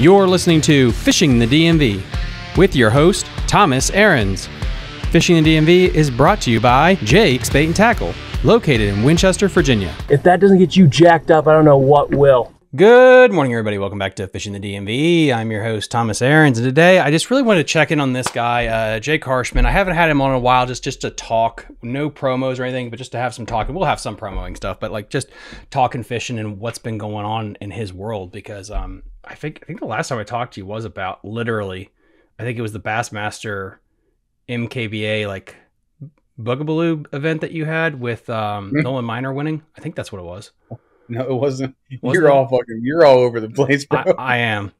You're listening to Fishing the DMV with your host, Thomas Ahrens. Fishing the DMV is brought to you by Jake's Bait and Tackle, located in Winchester, Virginia. If that doesn't get you jacked up, I don't know what will. Good morning, everybody. Welcome back to Fishing the DMV. I'm your host, Thomas Ahrens, and today I just really wanted to check in on this guy, uh, Jake Harshman. I haven't had him on in a while, just just to talk, no promos or anything, but just to have some talking. We'll have some promoing stuff, but like just talking fishing and what's been going on in his world. Because um, I think I think the last time I talked to you was about literally, I think it was the Bassmaster MKBA like Bugaboo event that you had with um, Hmm. Nolan Minor winning. I think that's what it was. No, it wasn't. Wasn't you're it? all fucking. You're all over the place, bro. I, I am.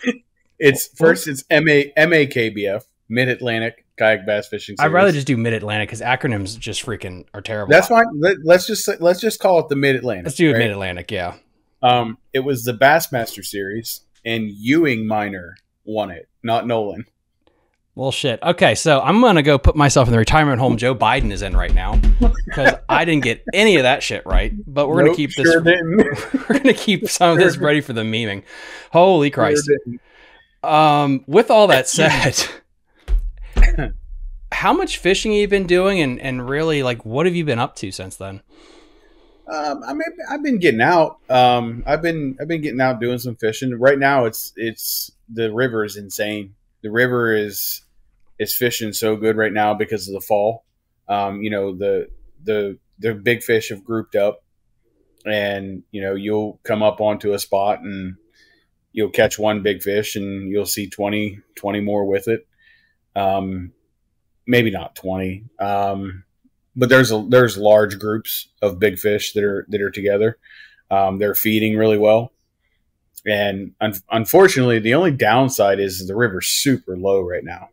it's first. It's M A M A K B F Mid Atlantic Kayak Bass Fishing. I'd rather just do Mid Atlantic because acronyms just freaking are terrible. That's fine. Let, let's just say- let's just call it the Mid Atlantic. Let's do Mid Atlantic. Yeah. Um, it was the Bassmaster Series, and Ewing Minor won it, not Nolan. Well, shit. Okay, so I'm gonna go put myself in the retirement home Joe Biden is in right now because I didn't get any of that shit right. But we're gonna keep this. Sure. We're gonna keep some of this ready for the memeing. Holy Christ. Sure. Um, with all that said, how much fishing have you been doing, and and really like what have you been up to since then? Um, I mean, I've been getting out. Um, I've been I've been getting out doing some fishing. Right now, it's it's the river is insane. The river is is fishing so good right now because of the fall. Um, you know the the the big fish have grouped up, and you know you'll come up onto a spot and you'll catch one big fish and you'll see 20, 20 more with it. Um, maybe not twenty. Um, but there's a there's large groups of big fish that are that are together. Um, they're feeding really well, and un- unfortunately, the only downside is the river's super low right now.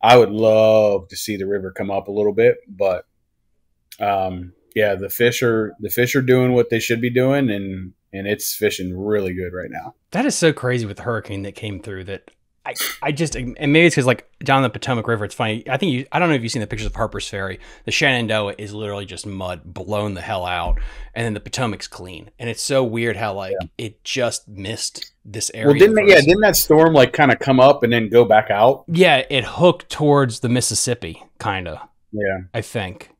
I would love to see the river come up a little bit, but um, yeah, the fish are the fish are doing what they should be doing, and and it's fishing really good right now. That is so crazy with the hurricane that came through that I, I just and maybe it's because like down the Potomac River, it's funny. I think you I don't know if you've seen the pictures of Harper's Ferry. The Shenandoah is literally just mud blown the hell out, and then the Potomac's clean. And it's so weird how like it just missed this area. Well, didn't that, yeah? Didn't that storm like kind of come up and then go back out? yeah, it hooked towards the Mississippi, kind of. Yeah. I think.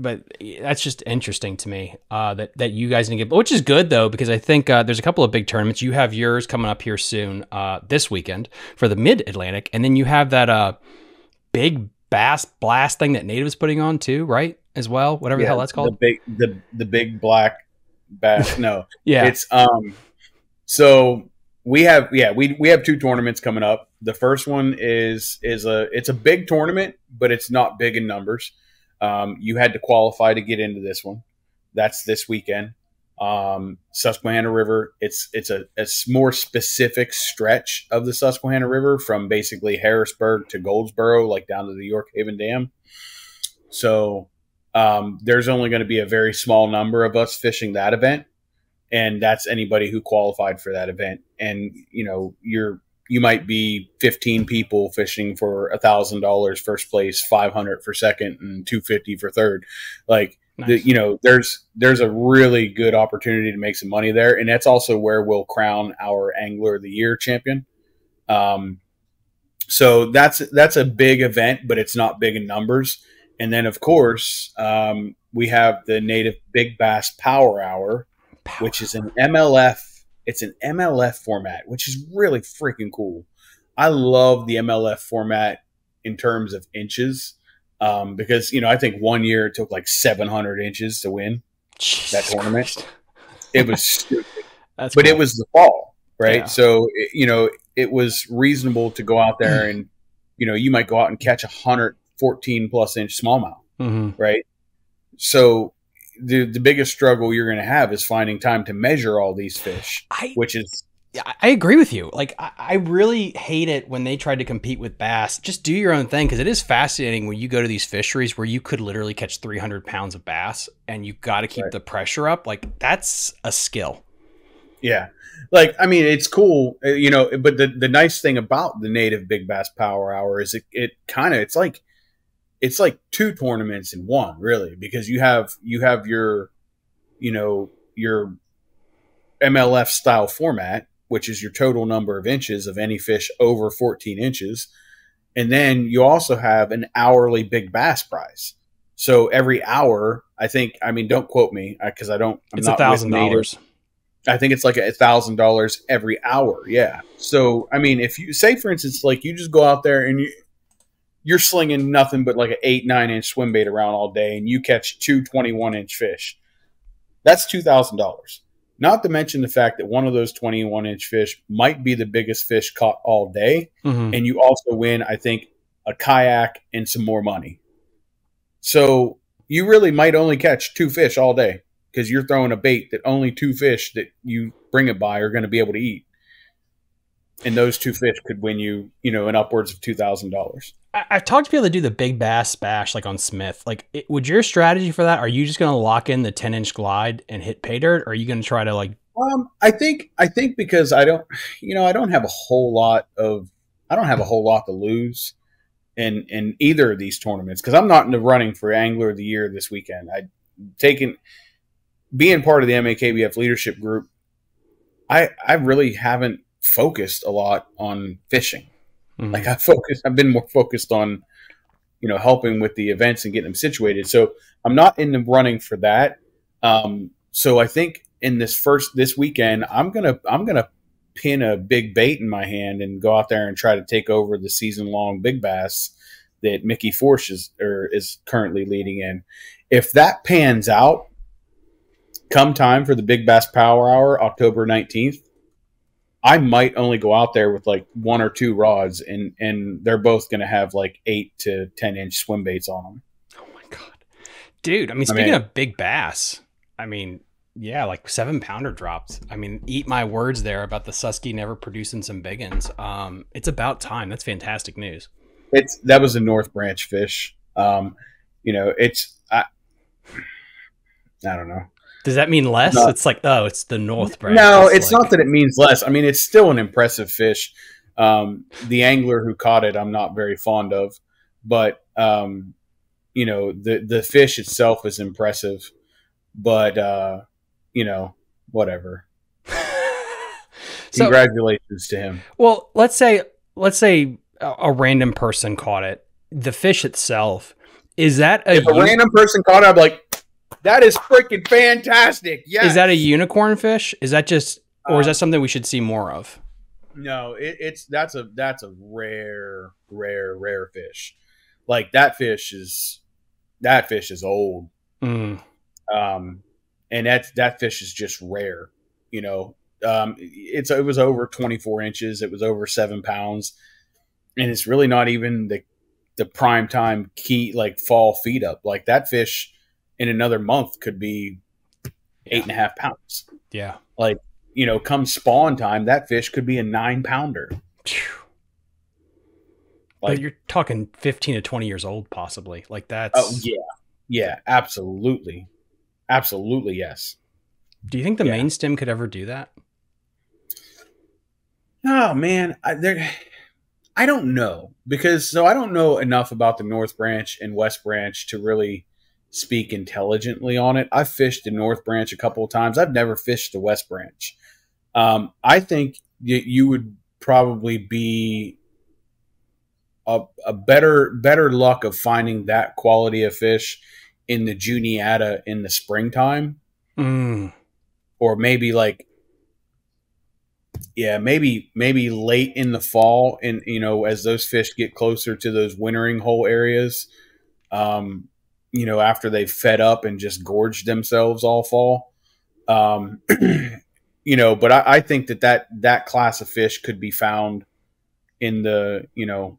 But that's just interesting to me uh, that that you guys didn't get, which is good though because I think uh, there's a couple of big tournaments. You have yours coming up here soon uh, this weekend for the Mid Atlantic, and then you have that uh, big bass blast thing that Native is putting on too, right? As well, whatever the hell that's The called. big the the big black bass. No, yeah, it's um. So we have yeah we we have two tournaments coming up. The first one is is a it's a big tournament, but it's not big in numbers. Um, you had to qualify to get into this one. That's this weekend. Um, Susquehanna River. It's it's a, a s- more specific stretch of the Susquehanna River from basically Harrisburg to Goldsboro, like down to the York Haven Dam. So um, there's only going to be a very small number of us fishing that event, and that's anybody who qualified for that event. And you know, you're you might be 15 people fishing for a thousand dollars first place, 500 for second, and 250 for third. Like the, you know, there's there's a really good opportunity to make some money there, and that's also where we'll crown our angler of the year champion. Um, so that's that's a big event, but it's not big in numbers. And then, of course, um, we have the native Big Bass Power Hour, which is an MLF. It's an MLF format, which is really freaking cool. I love the MLF format in terms of inches, um, because you know I think one year it took like 700 inches to win. Jesus tournament. Christ. It was stupid but cool. it was the fall, right? Yeah. So it- you know, it was reasonable to go out there and you know you might go out and catch a hundred fourteen plus inch smallmouth, Mhm. right? So the the biggest struggle you're going to have is finding time to measure all these fish, I which is I- I agree with you. Like, I, I really hate it when they tried to compete with bass. Just do your own thing because it is fascinating when you go to these fisheries where you could literally catch 300 pounds of bass and you got to keep Right. the pressure up. Like, that's a skill. Yeah. Like, I mean, it's cool, uh, you know, but the, the nice thing about the native big bass power hour is it, it kind of, it's like, it's like two tournaments in one really, because you have, you have your, you know, your MLF style format which is your total number of inches of any fish over 14 inches. And then you also have an hourly big bass prize. So every hour, I think, I mean, don't quote me because I don't, I'm it's a thousand dollars. I think it's like a thousand dollars every hour. Yeah. So I mean, if you say, for instance, like you just go out there and you you're slinging nothing but like an eight nine inch swim bait around all day, and you catch two 21 inch fish, that's two thousand dollars. Not to mention the fact that one of those 21 inch fish might be the biggest fish caught all day, Mhm. and you also win, I think, a kayak and some more money. So you really might only catch two fish all day because you're throwing a bait that only two fish that you bring it by are going to be able to eat. And those two fish could win you, you know, an upwards of two thousand dollars. I- I've talked to people that do the big bass bash like on Smith. Like, it, would your strategy for that? Are you just going to lock in the ten inch glide and hit pay dirt, or are you going to try to like? Um, I think I think because I don't, you know, I don't have a whole lot of, I don't have a whole lot to lose in in either of these tournaments because I'm not in the running for Angler of the Year this weekend. I taken being part of the MAKBF leadership group. I I really haven't focused a lot on fishing. Mhm. Like I focus, I've been more focused on, you know, helping with the events and getting them situated. So I'm not in the running for that. Um, so I think in this first this weekend, I'm gonna I'm gonna pin a big bait in my hand and go out there and try to take over the season long big bass that Mickey Force is or is currently leading in. If that pans out, come time for the Big Bass Power Hour, October 19th, I might only go out there with like one or two rods, and and they're both going to have like eight to ten inch swim baits on them. Oh my god, dude! I mean, I speaking mean- of big bass, I mean, yeah, like seven pounder dropped. I mean, eat my words there about the Susky never producing some big ones. Um, it's about time. That's fantastic news. It's that was a North Branch fish. Um, you know, it's I, I don't know. Does that mean less? No. It's like, oh, it's the North Branch. No, it's like- not that it means less. I mean, it's still an impressive fish. Um, the angler who caught it, I'm not very fond of, but um, you know, the the fish itself is impressive. But uh, you know, whatever. so, Congratulations to him. well, let's say, let's say a, a random person caught it. The fish itself is that a, If a random person caught it, I'm like, that is freaking fantastic. Yeah. is that a unicorn fish? Is that just, or is Uh, that something we should see more of? No, it, it's that's a that's a rare, rare, rare fish. Like that fish is that fish is old. Mm. Um and that that fish is just rare. You know, um it's it was over 24 inches, it was over seven pounds, and it's really not even the the prime time key like fall feed up. Like that fish in another month could be eight and a half pounds. Yeah. Like, you know, come spawn time, that fish could be a nine pounder. Like but you're talking 15 to 20 years old, possibly. Like that's. Oh yeah, yeah, absolutely, absolutely, yes. Do you think the Yeah. main stem could ever do that? Oh man, I, there, I don't know because so I don't know enough about the North Branch and West Branch to really speak intelligently on it. I've fished the North Branch a couple of times. I've never fished the West Branch. Um, I think y- you would probably be a, a better better luck of finding that quality of fish in the Juniata in the springtime Mm. or maybe like yeah maybe maybe late in the fall and you know as those fish get closer to those wintering hole areas um you know after they've fed up and just gorged themselves all fall. Um you know but I, I think that that that class of fish could be found in the you know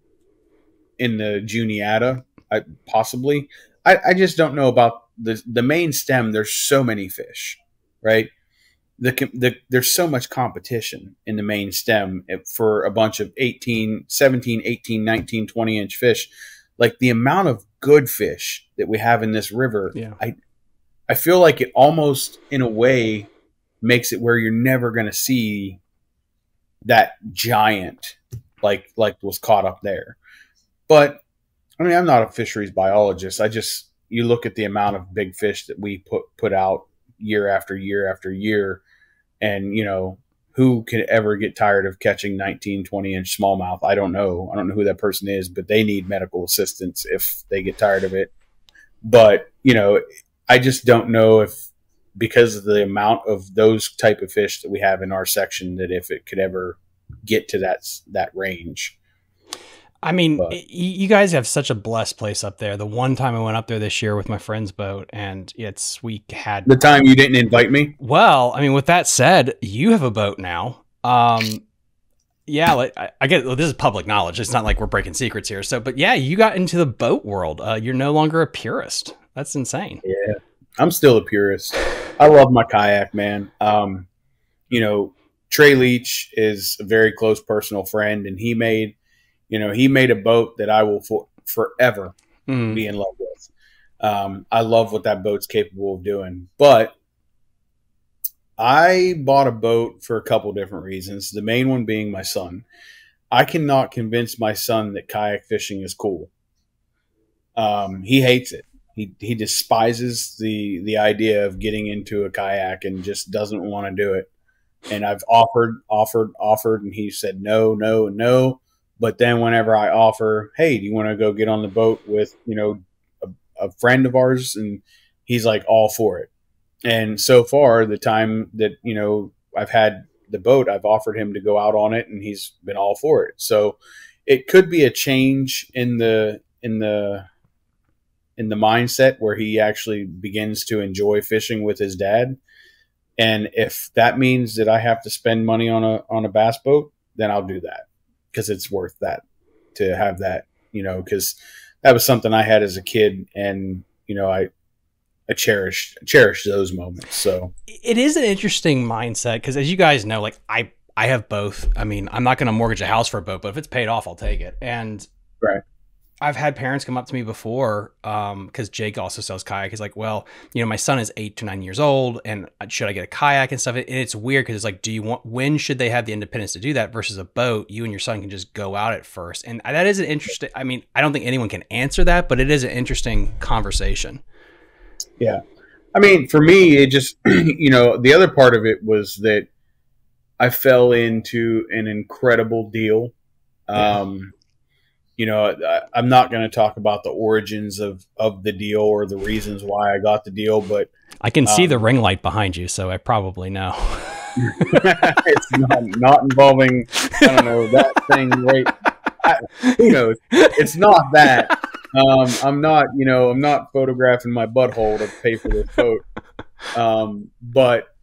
in the juniata I, possibly. I, I just don't know about the the main stem there's so many fish right? The, the there's so much competition in the main stem for a bunch of 18 17 18 19 20 inch fish like the amount of good fish that we have in this river Yeah. i i feel like it almost in a way makes it where you're never going to see that giant like like was caught up there but i mean i'm not a fisheries biologist i just you look at the amount of big fish that we put put out year after year after year and you know who could ever get tired of catching 19, 20 inch smallmouth? I don't know. I don't know who that person is, but they need medical assistance if they get tired of it. But, you know, I just don't know if because of the amount of those type of fish that we have in our section that if it could ever get to that that range. I mean, but. you guys have such a blessed place up there. The one time I went up there this year with my friend's boat, and it's we had the time you didn't invite me. Well, I mean, with that said, you have a boat now. Um, yeah, like, I, I get well, this is public knowledge. It's not like we're breaking secrets here. So, but yeah, you got into the boat world. Uh, you're no longer a purist. That's insane. Yeah, I'm still a purist. I love my kayak, man. Um, you know, Trey Leach is a very close personal friend, and he made you know, he made a boat that I will for, forever mm. be in love with. Um, I love what that boat's capable of doing. But I bought a boat for a couple different reasons. The main one being my son. I cannot convince my son that kayak fishing is cool. Um, he hates it. He, he despises the the idea of getting into a kayak and just doesn't want to do it. And I've offered, offered, offered, and he said no, no, no. But then whenever I offer, hey, do you want to go get on the boat with, you know, a, a friend of ours? And he's like all for it. And so far, the time that, you know, I've had the boat, I've offered him to go out on it and he's been all for it. So it could be a change in the, in the, in the mindset where he actually begins to enjoy fishing with his dad. And if that means that I have to spend money on a on a bass boat, then I'll do that because it's worth that to have that, you know, because that was something I had as a kid, and you know, I I cherish cherish those moments. So it is an interesting mindset because, as you guys know, like I I have both. I mean, I'm not going to mortgage a house for a boat, but if it's paid off, I'll take it. And right. I've had parents come up to me before because um, Jake also sells kayak. He's like, well, you know, my son is eight to nine years old, and should I get a kayak and stuff? And it's weird because it's like, do you want? When should they have the independence to do that versus a boat? You and your son can just go out at first, and that is an interesting. I mean, I don't think anyone can answer that, but it is an interesting conversation. Yeah, I mean, for me, it just you know the other part of it was that I fell into an incredible deal. Um, you know, I, am not going to talk about the origins of, of the deal or the reasons why I got the deal, but I can see um, the ring light behind you, so I probably know. it's not, not involving, I don't know, that thing right. I, who knows? It's not that. Um, I'm not, you know, I'm not photographing my butthole to pay for this boat. Um, but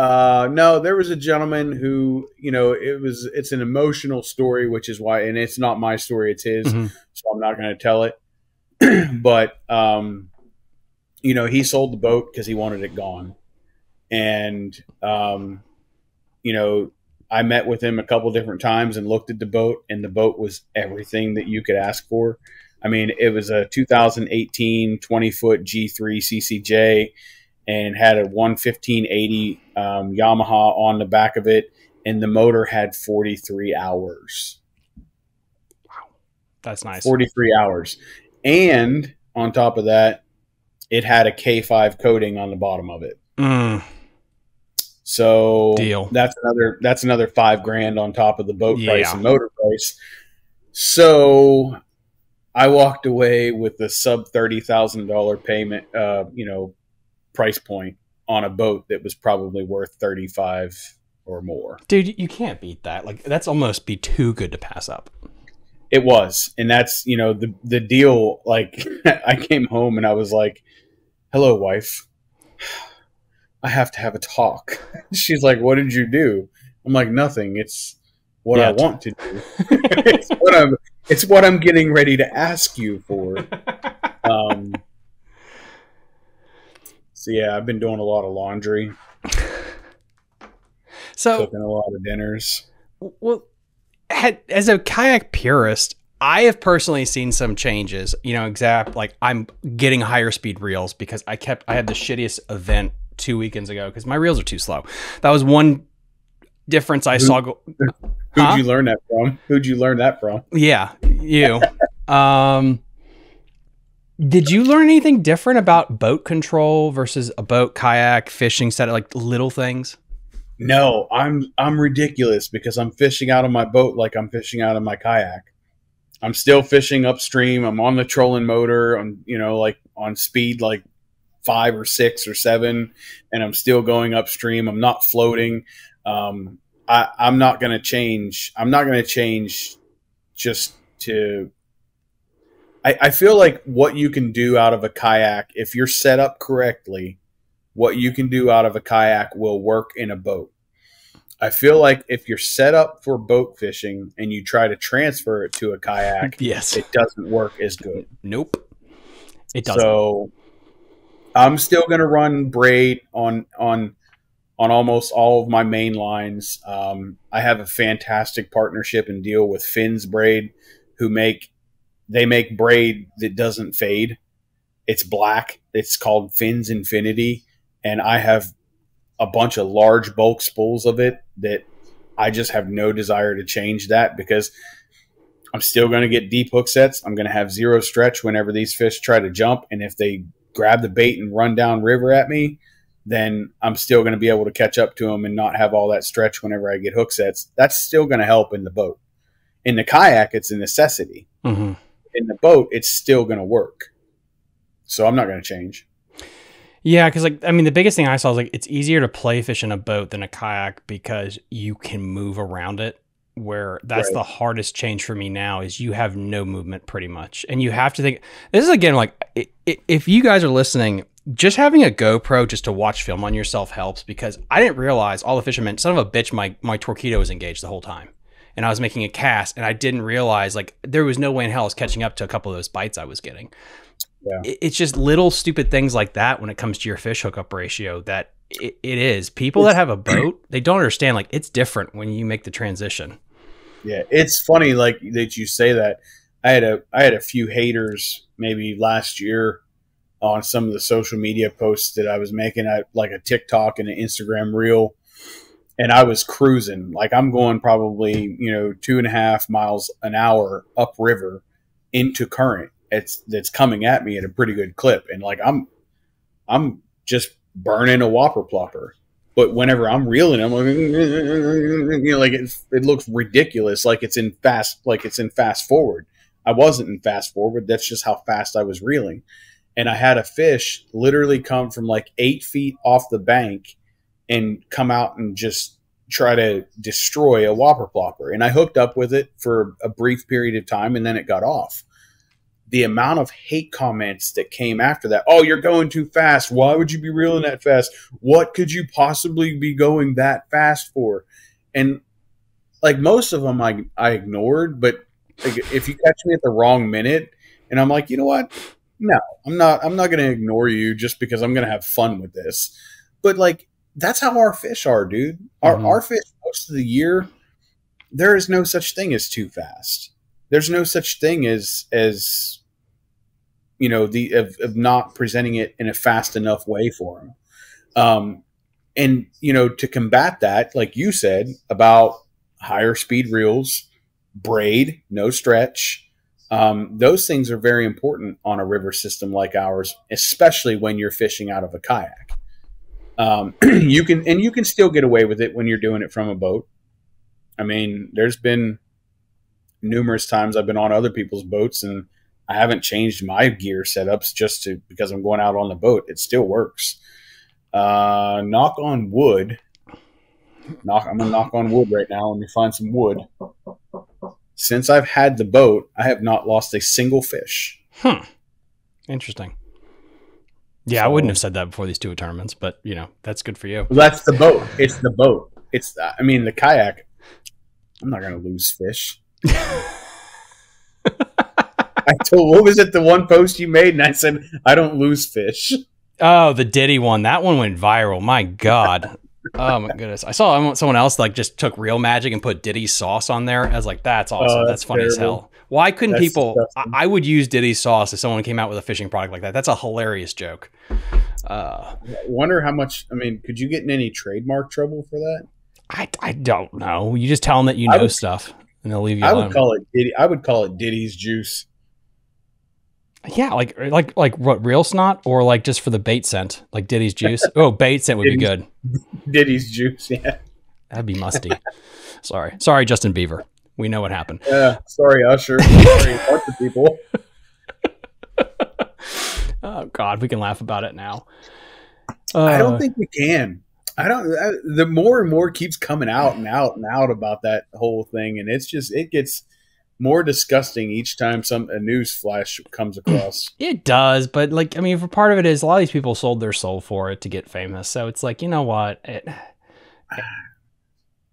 uh, no, there was a gentleman who, you know, it was it's an emotional story, which is why, and it's not my story, it's his, mm-hmm. so I'm not going to tell it. but um, you know, he sold the boat because he wanted it gone, and um, you know, I met with him a couple different times and looked at the boat, and the boat was everything that you could ask for. I mean, it was a 2018 20 foot G3 CCJ and had a 11580 um, Yamaha on the back of it, and the motor had 43 hours. Wow, that's nice. 43 hours, and on top of that, it had a K5 coating on the bottom of it. Mm. So Deal. that's another that's another five grand on top of the boat yeah. price and motor price. So I walked away with a sub thirty thousand dollar payment, uh, you know, price point on a boat that was probably worth 35 or more. Dude, you can't beat that. Like that's almost be too good to pass up. It was. And that's, you know, the the deal like I came home and I was like, "Hello, wife. I have to have a talk." She's like, "What did you do?" I'm like, "Nothing. It's what yeah. I want to do. it's what I'm it's what I'm getting ready to ask you for." Um so yeah, I've been doing a lot of laundry. so cooking a lot of dinners. Well, had, as a kayak purist, I have personally seen some changes. You know, exact like I'm getting higher speed reels because I kept I had the shittiest event two weekends ago because my reels are too slow. That was one difference I Who, saw. Go- Who'd huh? you learn that from? Who'd you learn that from? Yeah, you. um, did you learn anything different about boat control versus a boat, kayak, fishing set, like little things? No, I'm I'm ridiculous because I'm fishing out of my boat like I'm fishing out of my kayak. I'm still fishing upstream. I'm on the trolling motor on you know like on speed like five or six or seven, and I'm still going upstream. I'm not floating. Um, I, I'm not going to change. I'm not going to change just to. I, I feel like what you can do out of a kayak, if you're set up correctly, what you can do out of a kayak will work in a boat. I feel like if you're set up for boat fishing and you try to transfer it to a kayak, Yes. it doesn't work as good. Nope. It doesn't. So I'm still going to run braid on on on almost all of my main lines. Um, I have a fantastic partnership and deal with Finn's Braid, who make they make braid that doesn't fade. It's black. It's called Fins Infinity, and I have a bunch of large bulk spools of it that I just have no desire to change that because I'm still going to get deep hook sets. I'm going to have zero stretch whenever these fish try to jump. And if they grab the bait and run down river at me, then I'm still going to be able to catch up to them and not have all that stretch whenever I get hook sets. That's still going to help in the boat. In the kayak, it's a necessity. Mhm. In the boat, it's still going to work. So I'm not going to change. Yeah, because like I mean, the biggest thing I saw is like it's easier to play fish in a boat than a kayak because you can move around it. Where that's Right. the hardest change for me now is you have no movement pretty much, and you have to think. This is again like if you guys are listening, just having a GoPro just to watch film on yourself helps because I didn't realize all the fishermen. Son of a bitch, my my torpedo was engaged the whole time, and I was making a cast, and I didn't realize like there was no way in hell I was catching up to a couple of those bites I was getting it- it's just little stupid things like that when it comes to your fish hookup ratio that it, it is people that have a boat they don't understand like it's different when you make the transition Yeah, it's funny like that you say that. I had a I had a few haters maybe last year on some of the social media posts that I was making at like a TikTok and an Instagram reel. And I was cruising. Like I'm going probably, you know, two and a half miles an hour upriver into current. It's that's coming at me at a pretty good clip. And like I'm I'm just burning a whopper plopper. But whenever I'm reeling, I'm like, you know, like it, it looks ridiculous, like it's in fast, like it's in fast forward. I wasn't in fast forward. That's just how fast I was reeling, and I had a fish literally come from like eight feet off the bank and come out and just try to destroy a whopper plopper. And I hooked up with it for a brief period of time, and then it got off the amount of hate comments that came after that. Oh, you're going too fast. Why would you be reeling that fast? What could you possibly be going that fast for? And like most of them, I I ignored. But if you catch me at the wrong minute, and I'm like, you know what? No, I'm not. I'm not going to ignore you just because I'm going to have fun with this. But like, that's how our fish are, dude. Our Mhm. our fish most of the year, there is no such thing as too fast. There's no such thing as as you know the of, of not presenting it in a fast enough way for them um and you know to combat that like you said about higher speed reels braid no stretch um, those things are very important on a river system like ours especially when you're fishing out of a kayak um, you can and you can still get away with it when you're doing it from a boat i mean there's been numerous times i've been on other people's boats and I haven't changed my gear setups just to because I'm going out on the boat. It still works. Uh, knock on wood. Knock. I'm gonna knock on wood right now. Let me find some wood. Since I've had the boat, I have not lost a single fish. hmm interesting yeah i wouldn't have said that before these two tournaments but you know that's good for you Well, that's the boat. It's the boat. It's. I mean, the kayak. I'm not gonna lose fish. I told. What was it? The one post you made, and I said I don't lose fish. oh the diddy one that one went viral my god oh my goodness i saw someone else like just took real magic and put diddy sauce on there i was like that's oh, awesome Oh, that's, that's funny as hell why couldn't That's people I. I would use diddy sauce if someone came out with a fishing product like that that's a hilarious joke uh I wonder how much. I mean, could you get in any trademark trouble for that? I, I don't know. You just tell them that you know would- stuff, and they'll leave you I alone. would call it Diddy. I would call it Diddy's juice. yeah, like like like what real snot or like just for the bait scent, like Diddy's juice. oh, bait scent would be good. Diddy's juice. Yeah. That'd be musty. sorry, sorry, Justin Bieber. We know what happened. Yeah, sorry, Usher. sorry, of people. oh God, we can laugh about it now. I Uh, don't think we can. I don't. I, the more and more keeps coming out and out and out about that whole thing, and it's just it gets more disgusting each time some a news flash comes across. It does, but like I mean, for part of it is a lot of these people sold their soul for it to get famous. So it's like you know what, it,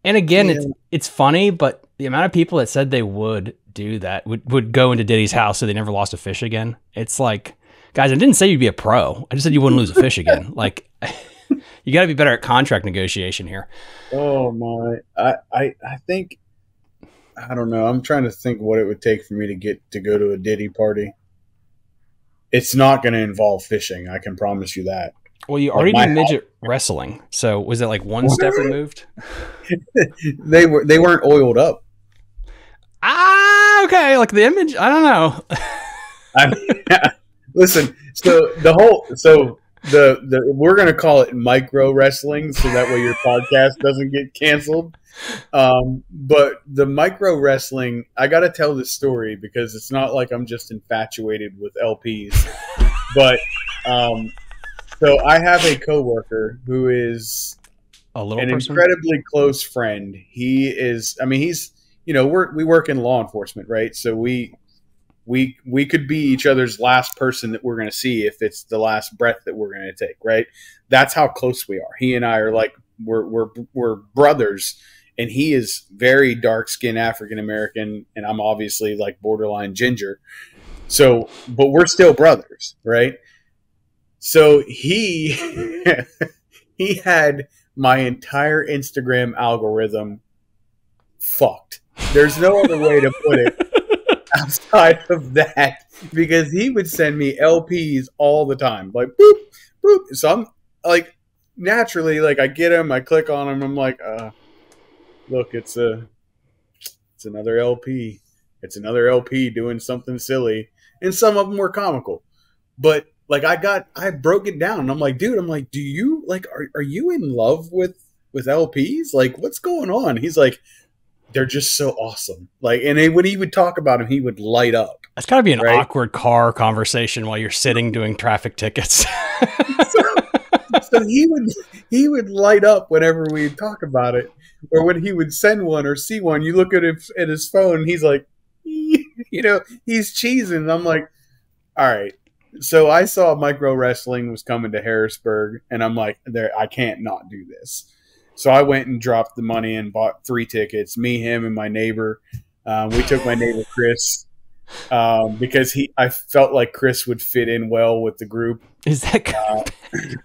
and again, it's it's funny, but the amount of people that said they would do that would would go into Diddy's house so they never lost a fish again. It's like, guys, I didn't say you'd be a pro. I just said you wouldn't lose a fish again. Like, you got to be better at contract negotiation here. Oh my! I, I I think I don't know. I'm trying to think what it would take for me to get to go to a Diddy party. It's not going to involve fishing. I can promise you that. Well, you Like already my do midget wrestling, so was it like one step removed? They were they weren't oiled up. Ah, okay. Like the image, I don't know. I mean, listen. So the whole so the the we're gonna call it micro wrestling, so that way your podcast doesn't get canceled. Um, but the micro wrestling, I got to tell this story because it's not like I'm just infatuated with LPs. But um, so I have a coworker who is A little an person. incredibly close friend. He is. I mean, he's. You know, we're we work in law enforcement, right? So we we we could be each other's last person that we're going to see if it's the last breath that we're going to take, right? That's how close we are. He and I are like we're we're we're brothers, and he is very dark skinned African American, and I'm obviously like borderline ginger. So, but we're still brothers, right? So he he had my entire Instagram algorithm fucked. There's no other way to put it outside of that because he would send me LPs all the time, like boop boop. So I'm like naturally like I get them, I click on them, I'm like, uh, look, it's a it's another LP. It's another LP doing something silly, and some of them were comical, but like I got I broke it down. And I'm like, dude, I'm like, do you like are are you in love with with LPs? Like, what's going on? He's like, they're just so awesome. Like, and then when he would talk about him, he would light up. It's got to be an Right? awkward car conversation while you're sitting doing traffic tickets. so he would he would light up whenever we'd talk about it, or when he would send one or see one. You look at him at his phone, and he's like, you know, he's cheesing. I'm like, all right. So I saw micro wrestling was coming to Harrisburg, and I'm like, there, I can't not do this. So I went and dropped the money and bought three tickets. Me, him, and my neighbor. Um, we took my neighbor Chris um, because he. I felt like Chris would fit in well with the group. Is that good?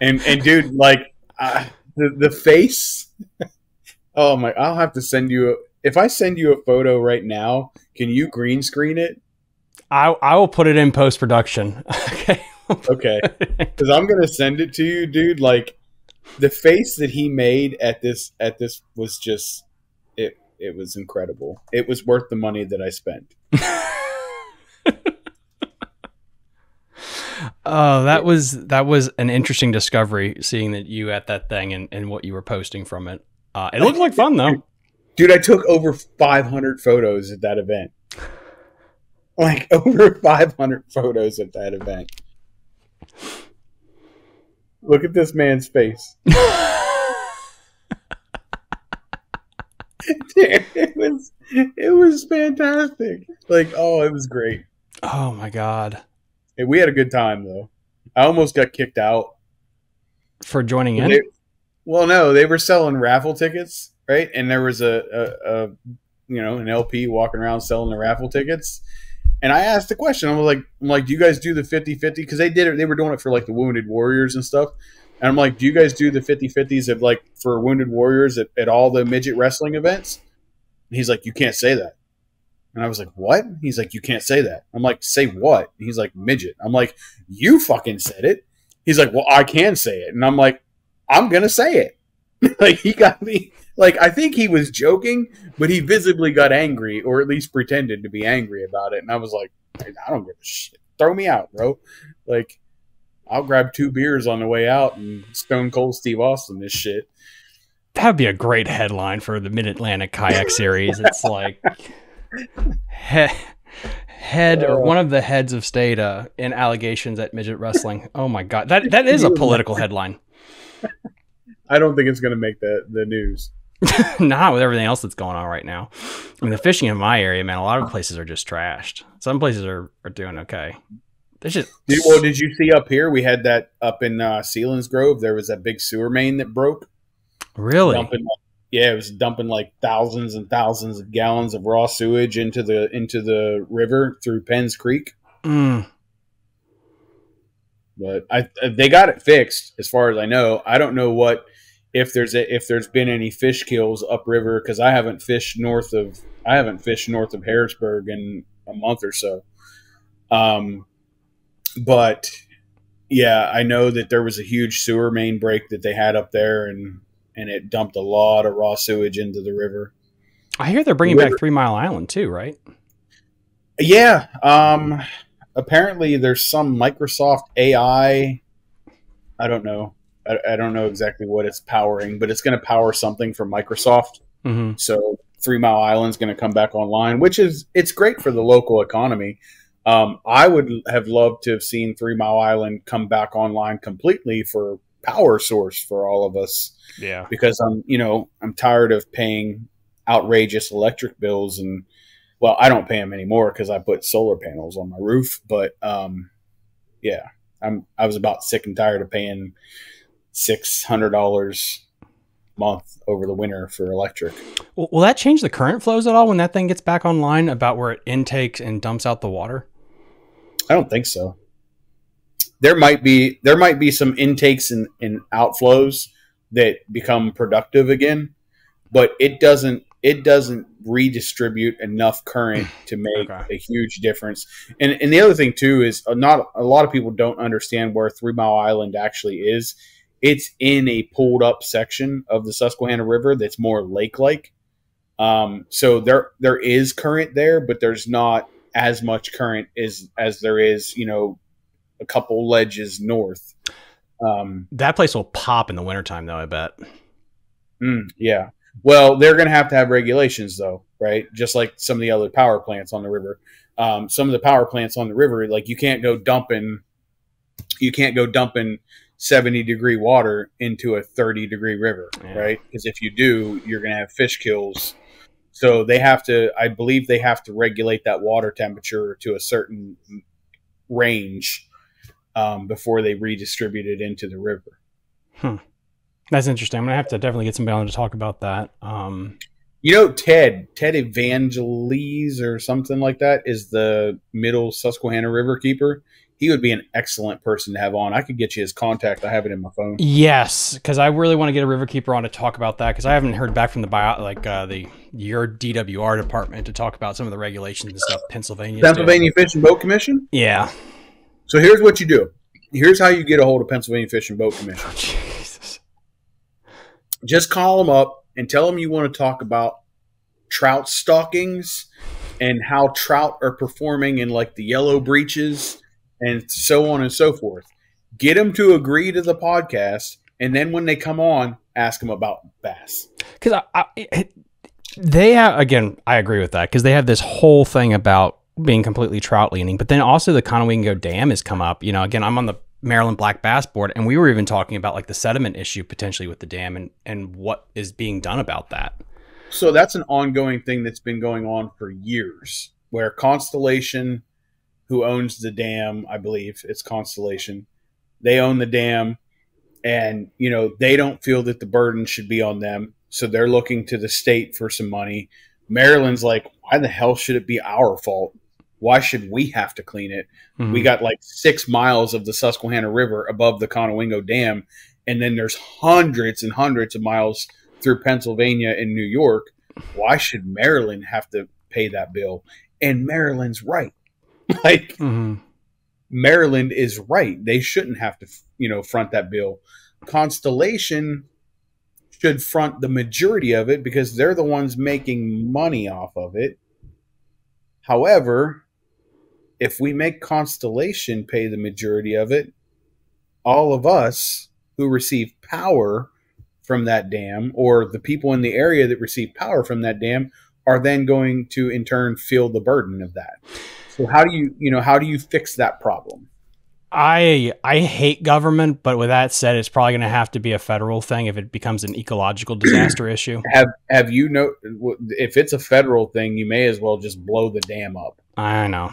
and and dude, like uh, the the face. oh my! I'll have to send you. A, if I send you a photo right now, can you green screen it? I I will put it in post production. okay. Okay, because I'm gonna send it to you, dude. Like the face that he made at this at this was just it. It was incredible. It was worth the money that I spent. Oh, that was that was an interesting discovery. Seeing that you at that thing and, and what you were posting from it. Uh, it looked like fun though. Dude, I took over 500 photos at that event. Like over 500 photos at that event. Look at this man's face. it was it was fantastic. Like, oh, it was great. oh my god! And we had a good time though. I almost got kicked out. For joining in. They- well, no, they were selling raffle tickets, right? And there was a, a, a you know an LP walking around selling the raffle tickets. And I asked the question. I was like, I'm like, do you guys do the 50-50? Because they did it. They were doing it for like the Wounded Warriors and stuff. And I'm like, do you guys do the 50-50s of like for Wounded Warriors at, at all the midget wrestling events? And he's like, you can't say that. And I was like, what? He's like, you can't say that. I'm like, say what? And he's like, midget. I'm like, you fucking said it. He's like, well, I can say it. And I'm like, I'm going to say it. like, he got me. Like, I think he was joking, but he visibly got angry, or at least pretended to be angry about it. And I was like, I don't give a shit. Throw me out, bro. Like, I'll grab two beers on the way out and Stone Cold Steve Austin this shit. that'd be a great headline for the Mid Atlantic Kayak Series. It's like he, head or one of the heads of state uh, in allegations at midget wrestling. Oh my god, that that is a political headline. I don't think it's going to make the the news. Not with everything else that's going on right now. I mean, the fishing in my area, man, a lot of places are just trashed. Some places are, are doing okay. There's just Did, well, did you see up here? We had that up in uh, Selinsgrove. There was that big sewer main that broke. really Dumping, yeah, it was dumping like thousands and thousands of gallons of raw sewage into the into the river through Penns Creek. Mm. But I they got it fixed, as far as I know. I don't know what if there's a, if there's been any fish kills upriver because I haven't fished north of I haven't fished north of Harrisburg in a month or so. Um, but yeah, I know that there was a huge sewer main break that they had up there, and and it dumped a lot of raw sewage into the river. I hear they're bringing back Three Mile Island too, right? Yeah. Um. Apparently, there's some Microsoft AI. I don't know. I, I don't know exactly what it's powering, but it's going to power something from Microsoft. Mm-hmm. So Three Mile Island's going to come back online, which is it's great for the local economy. Um, I would have loved to have seen Three Mile Island come back online completely for power source for all of us Yeah. because I'm, you know, I'm tired of paying outrageous electric bills and well, I don't pay them anymore because I put solar panels on my roof. But um, yeah, I'm I was about sick and tired of paying six hundred dollars a month over the winter for electric. Will, will that change the current flows at all when that thing gets back online? About where it intakes and dumps out the water? I don't think so. There might be there might be some intakes and, and outflows that become productive again, but it doesn't it doesn't redistribute enough current to make Okay. a huge difference. And and the other thing too is uh, not a lot of people don't understand where Three Mile Island actually is. It's in a pulled up section of the Susquehanna River that's more lake like. Um, so there there is current there, but there's not as much current as as there is, you know, a couple ledges north. Um, That place will pop in the wintertime, though. I bet. mm, yeah. Well, they're going to have to have regulations, though, right? Just like some of the other power plants on the river. Um, some of the power plants on the river, like you can't go dumping, you can't go dumping seventy degree water into a thirty degree river, Yeah. right? Because if you do, you're going to have fish kills. So they have to, I believe, they have to regulate that water temperature to a certain range um, before they redistribute it into the river. That's interesting. I'm gonna have to definitely get somebody on to talk about that. Um, You know, Ted, Ted Evangeles or something like that is the middle Susquehanna River keeper. He would be an excellent person to have on. I could get you his contact. I have it in my phone. yes, because I really want to get a riverkeeper on to talk about that because I haven't heard back from the bio, like uh, the your DWR department to talk about some of the regulations and stuff. Pennsylvania. Pennsylvania Fish and Boat Commission. Yeah. So here's what you do. Here's how you get a hold of Pennsylvania Fish and Boat Commission. Jesus. just call them up and tell them you want to talk about trout stockings and how trout are performing in like the Yellow Breeches and so on and so forth. Get them to agree to the podcast, and then when they come on, ask them about bass. because I, I they have again i agree with that because they have this whole thing about being completely trout leaning but then also the conowingo dam has come up you know again i'm on the maryland black bass board and we were even talking about like the sediment issue potentially with the dam and and what is being done about that So that's an ongoing thing that's been going on for years, where Constellation, who owns the dam, I believe it's Constellation, they own the dam, and you know they don't feel that the burden should be on them, so they're looking to the state for some money. Maryland's like, why the hell should it be our fault? Why should we have to clean it? Mm-hmm. We got like six miles of the Susquehanna River above the Conowingo Dam, and then there's hundreds and hundreds of miles through Pennsylvania and New York. Why should Maryland have to pay that bill? And Maryland's right. like Mhm. Maryland is right. They shouldn't have to, you know, front that bill. Constellation should front the majority of it because they're the ones making money off of it. However, if we make Constellation pay the majority of it, all of us who receive power from that dam or the people in the area that receive power from that dam are then going to in turn feel the burden of that. So how do you, you know, how do you fix that problem? I I hate government, but with that said, it's probably going to have to be a federal thing if it becomes an ecological disaster issue. Have have you know if it's a federal thing, you may as well just blow the dam up. I know.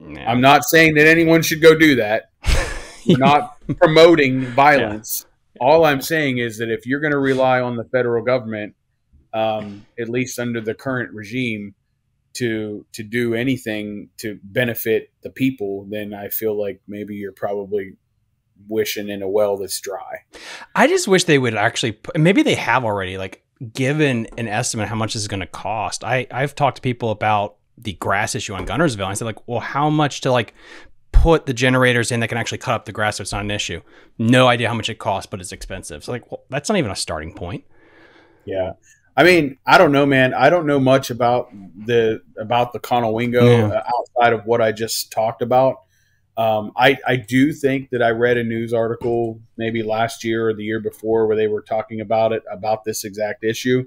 Yeah. I'm not saying that anyone should go do that. not promoting violence. Yeah. All I'm saying is that if you're going to rely on the federal government, um, at least under the current regime, to to do anything to benefit the people, then I feel like maybe you're probably wishing in a well that's dry. I just wish they would actually. Maybe they have already. Like given an estimate how much this is going to cost. I I've talked to people about the grass issue on Guntersville. I said like, well, how much to like put the generators in that can actually cut up the grass so it's not an issue. No idea how much it costs, but it's expensive. So like, well, that's not even a starting point. Yeah. I mean, I don't know, man. I don't know much about the about the Conowingo yeah. Uh, outside of what I just talked about. Um, I I do think that I read a news article maybe last year or the year before where they were talking about it about this exact issue.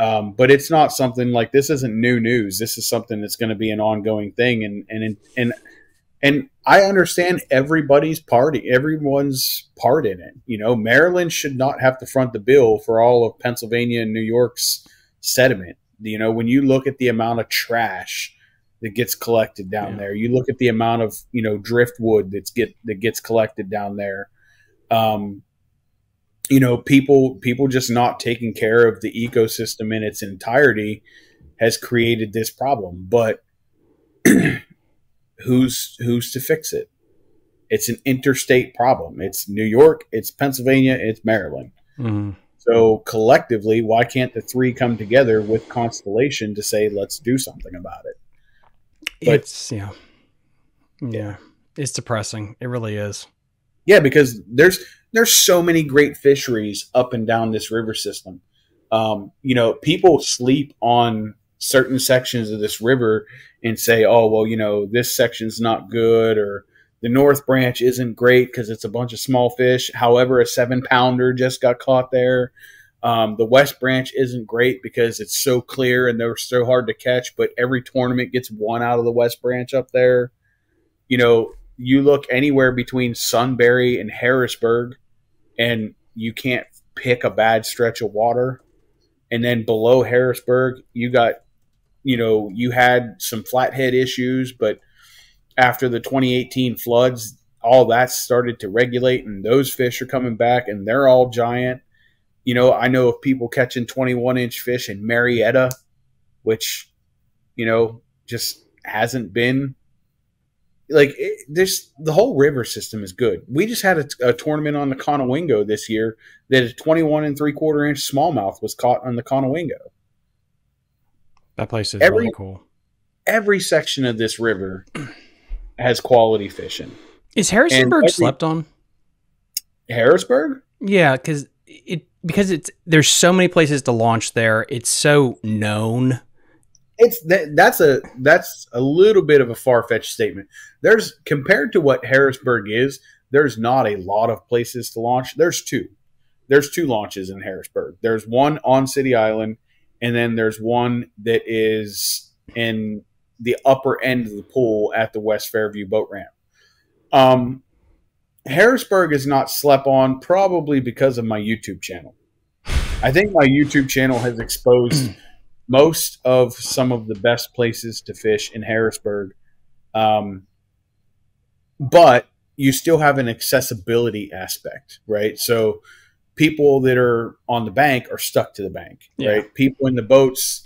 Um, but it's not something like this isn't new news. This is something that's going to be an ongoing thing, and and and and I understand everybody's party, everyone's part in it. You know, Maryland should not have to front the bill for all of Pennsylvania and New York's sediment. You know, when you look at the amount of trash that gets collected down yeah. there, you look at the amount of you know driftwood that's get that gets collected down there. Um, you know, people people just not taking care of the ecosystem in its entirety has created this problem. But who's who's to fix it? It's an interstate problem. It's New York, it's Pennsylvania, it's Maryland. Mm-hmm. So collectively, why can't the three come together with Constellation to say, let's do something about it? But, it's yeah, yeah, it's depressing. It really is. Yeah, because there's there's so many great fisheries up and down this river system. Um, you know, people sleep on certain sections of this river and say, oh, well, you know, this section's not good or the North Branch isn't great because it's a bunch of small fish. However, a seven pounder just got caught there. Um, the West Branch isn't great because it's so clear and they're so hard to catch, but every tournament gets one out of the West Branch up there. You know, you look anywhere between Sunbury and Harrisburg and you can't pick a bad stretch of water. And then below Harrisburg, you got you know, you had some flathead issues, but after the 2018 floods, all that started to regulate, and those fish are coming back, and they're all giant. You know, I know of people catching 21 inch fish in Marietta, which, you know, just hasn't been like it, there's the whole river system is good. We just had a, a, tournament on the Conowingo this year that a 21 and three quarter inch smallmouth was caught on the Conowingo. That place is every, really cool. Every section of this river has quality fishing. Is Harrisonburg every, slept on? Harrisburg? Yeah, because it because it's there's so many places to launch there. It's so known. It's that, that's a that's a little bit of a far fetched statement. There's compared to what Harrisburg is, there's not a lot of places to launch. There's two. There's two launches in Harrisburg. There's one on City Island and then there's one that is in the upper end of the pool at the West Fairview boat ramp. Um, Harrisburg is not slept on probably because of my YouTube channel. I think my YouTube channel has exposed most of some of the best places to fish in Harrisburg. Um, but you still have an accessibility aspect, right? So people that are on the bank are stuck to the bank, yeah. right? People in the boats,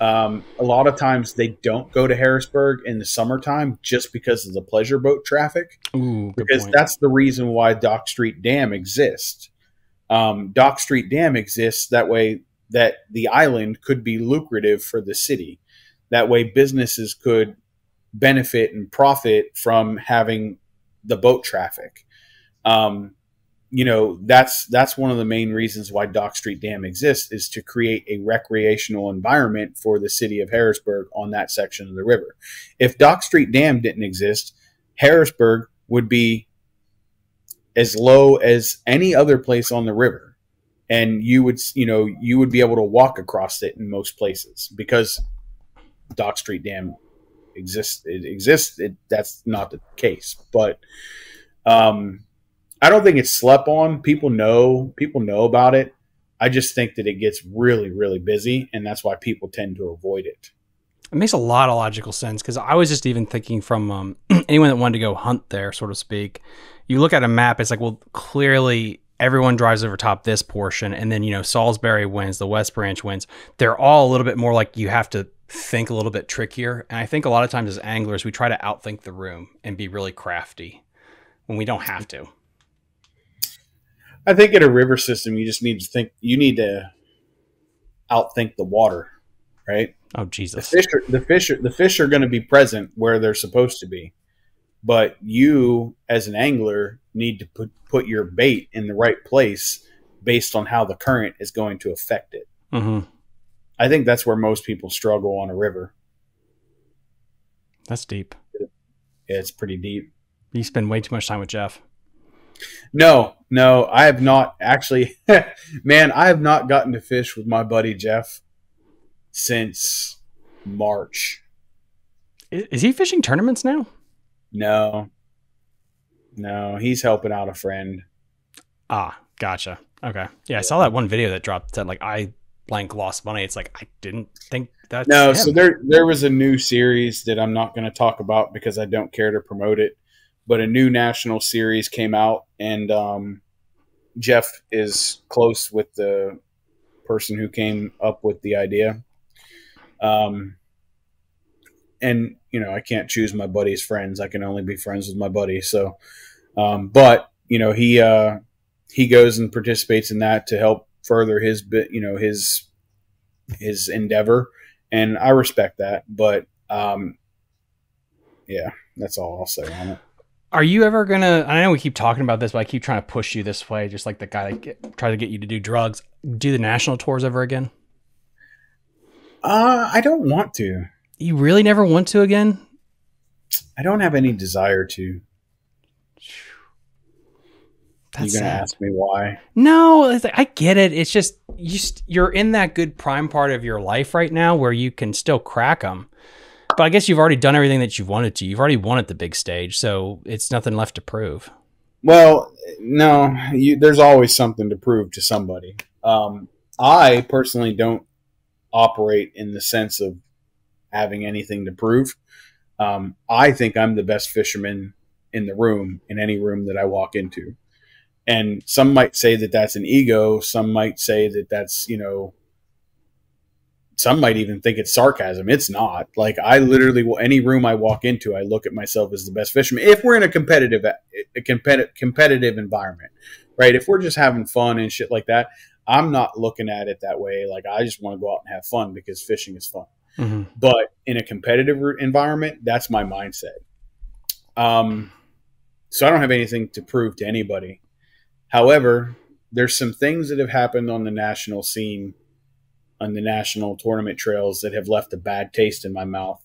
um, a lot of times they don't go to Harrisburg in the summertime just because of the pleasure boat traffic. Ooh, because point. that's the reason why Dock Street Dam exists. Um, Dock Street Dam exists that way that the island could be lucrative for the city. That way, businesses could benefit and profit from having the boat traffic. Um, you know that's that's one of the main reasons why Dock Street Dam exists is to create a recreational environment for the city of Harrisburg on that section of the river. If Dock Street Dam didn't exist, Harrisburg would be as low as any other place on the river. and you would you know you would be able to walk across it in most places because Dock Street Dam exists. It exists. It, that's not the case, but um, I don't think it's slept on. People know people know about it. I just think that it gets really really busy, and that's why people tend to avoid it. It makes a lot of logical sense because I was just even thinking from um, anyone that wanted to go hunt there, so to speak. You look at a map, it's like, well, clearly everyone drives over top this portion, and then you know Salisbury wins, the West Branch wins. They're all a little bit more like you have to think a little bit trickier, and I think a lot of times as anglers we try to outthink the room and be really crafty when we don't have to. I think in a river system, you just need to think. You need to outthink the water, right? Oh The Jesus! fish, are, the fish, are, the fish are going to be present where they're supposed to be, but you, as an angler, need to put put your bait in the right place based on how the current is going to affect it. hmm I think that's where most people struggle on a river. That's deep. It's pretty deep. You spend way too much time with Jeff. No, no, I have not actually. man, I have not gotten to fish with my buddy Jeff since March. Is, he fishing tournaments now? No, no, he's helping out a friend. Ah, gotcha. Okay. Yeah, I saw that one video that dropped that like I blank lost money. It's like I didn't think that's No, him. so there there was a new series that I'm not going to talk about because I don't care to promote it. But a new national series came out, and um, Jeff is close with the person who came up with the idea. Um, and you know, I can't choose my buddy's friends. I can only be friends with my buddy. So, um, but you know, he uh, he goes and participates in that to help further his bit, you know, his his endeavor and I respect that. But um, yeah, that's all I'll say on it. Are you ever gonna? I know we keep talking about this, but I keep trying to push you this way, just like the guy that get, tried to get you to do drugs. Do the national tours ever again? Uh, I don't want to. You really never want to again? I don't have any desire to. That's You're gonna sad. ask me why? No, it's like, I get it. It's just you. St- you're in that good prime part of your life right now where you can still crack them. But I guess you've already done everything that you've wanted to. You've already won at the big stage, so it's nothing left to prove. Well, no. You, there's always something to prove to somebody. Um, I personally don't operate in the sense of having anything to prove. Um, I think I'm the best fisherman in the room in any room that I walk into. And some might say that that's an ego. Some might say that that's, you know, some might even think it's sarcasm. It's not. Like I literally, will any room I walk into, I look at myself as the best fisherman. If we're in a competitive, a competitive, competitive environment, right? If we're just having fun and shit like that, I'm not looking at it that way. Like I just want to go out and have fun because fishing is fun. Mm-hmm. But in a competitive environment, that's my mindset. Um, so I don't have anything to prove to anybody. However, there's some things that have happened on the national scene, on the national tournament trails that have left a bad taste in my mouth.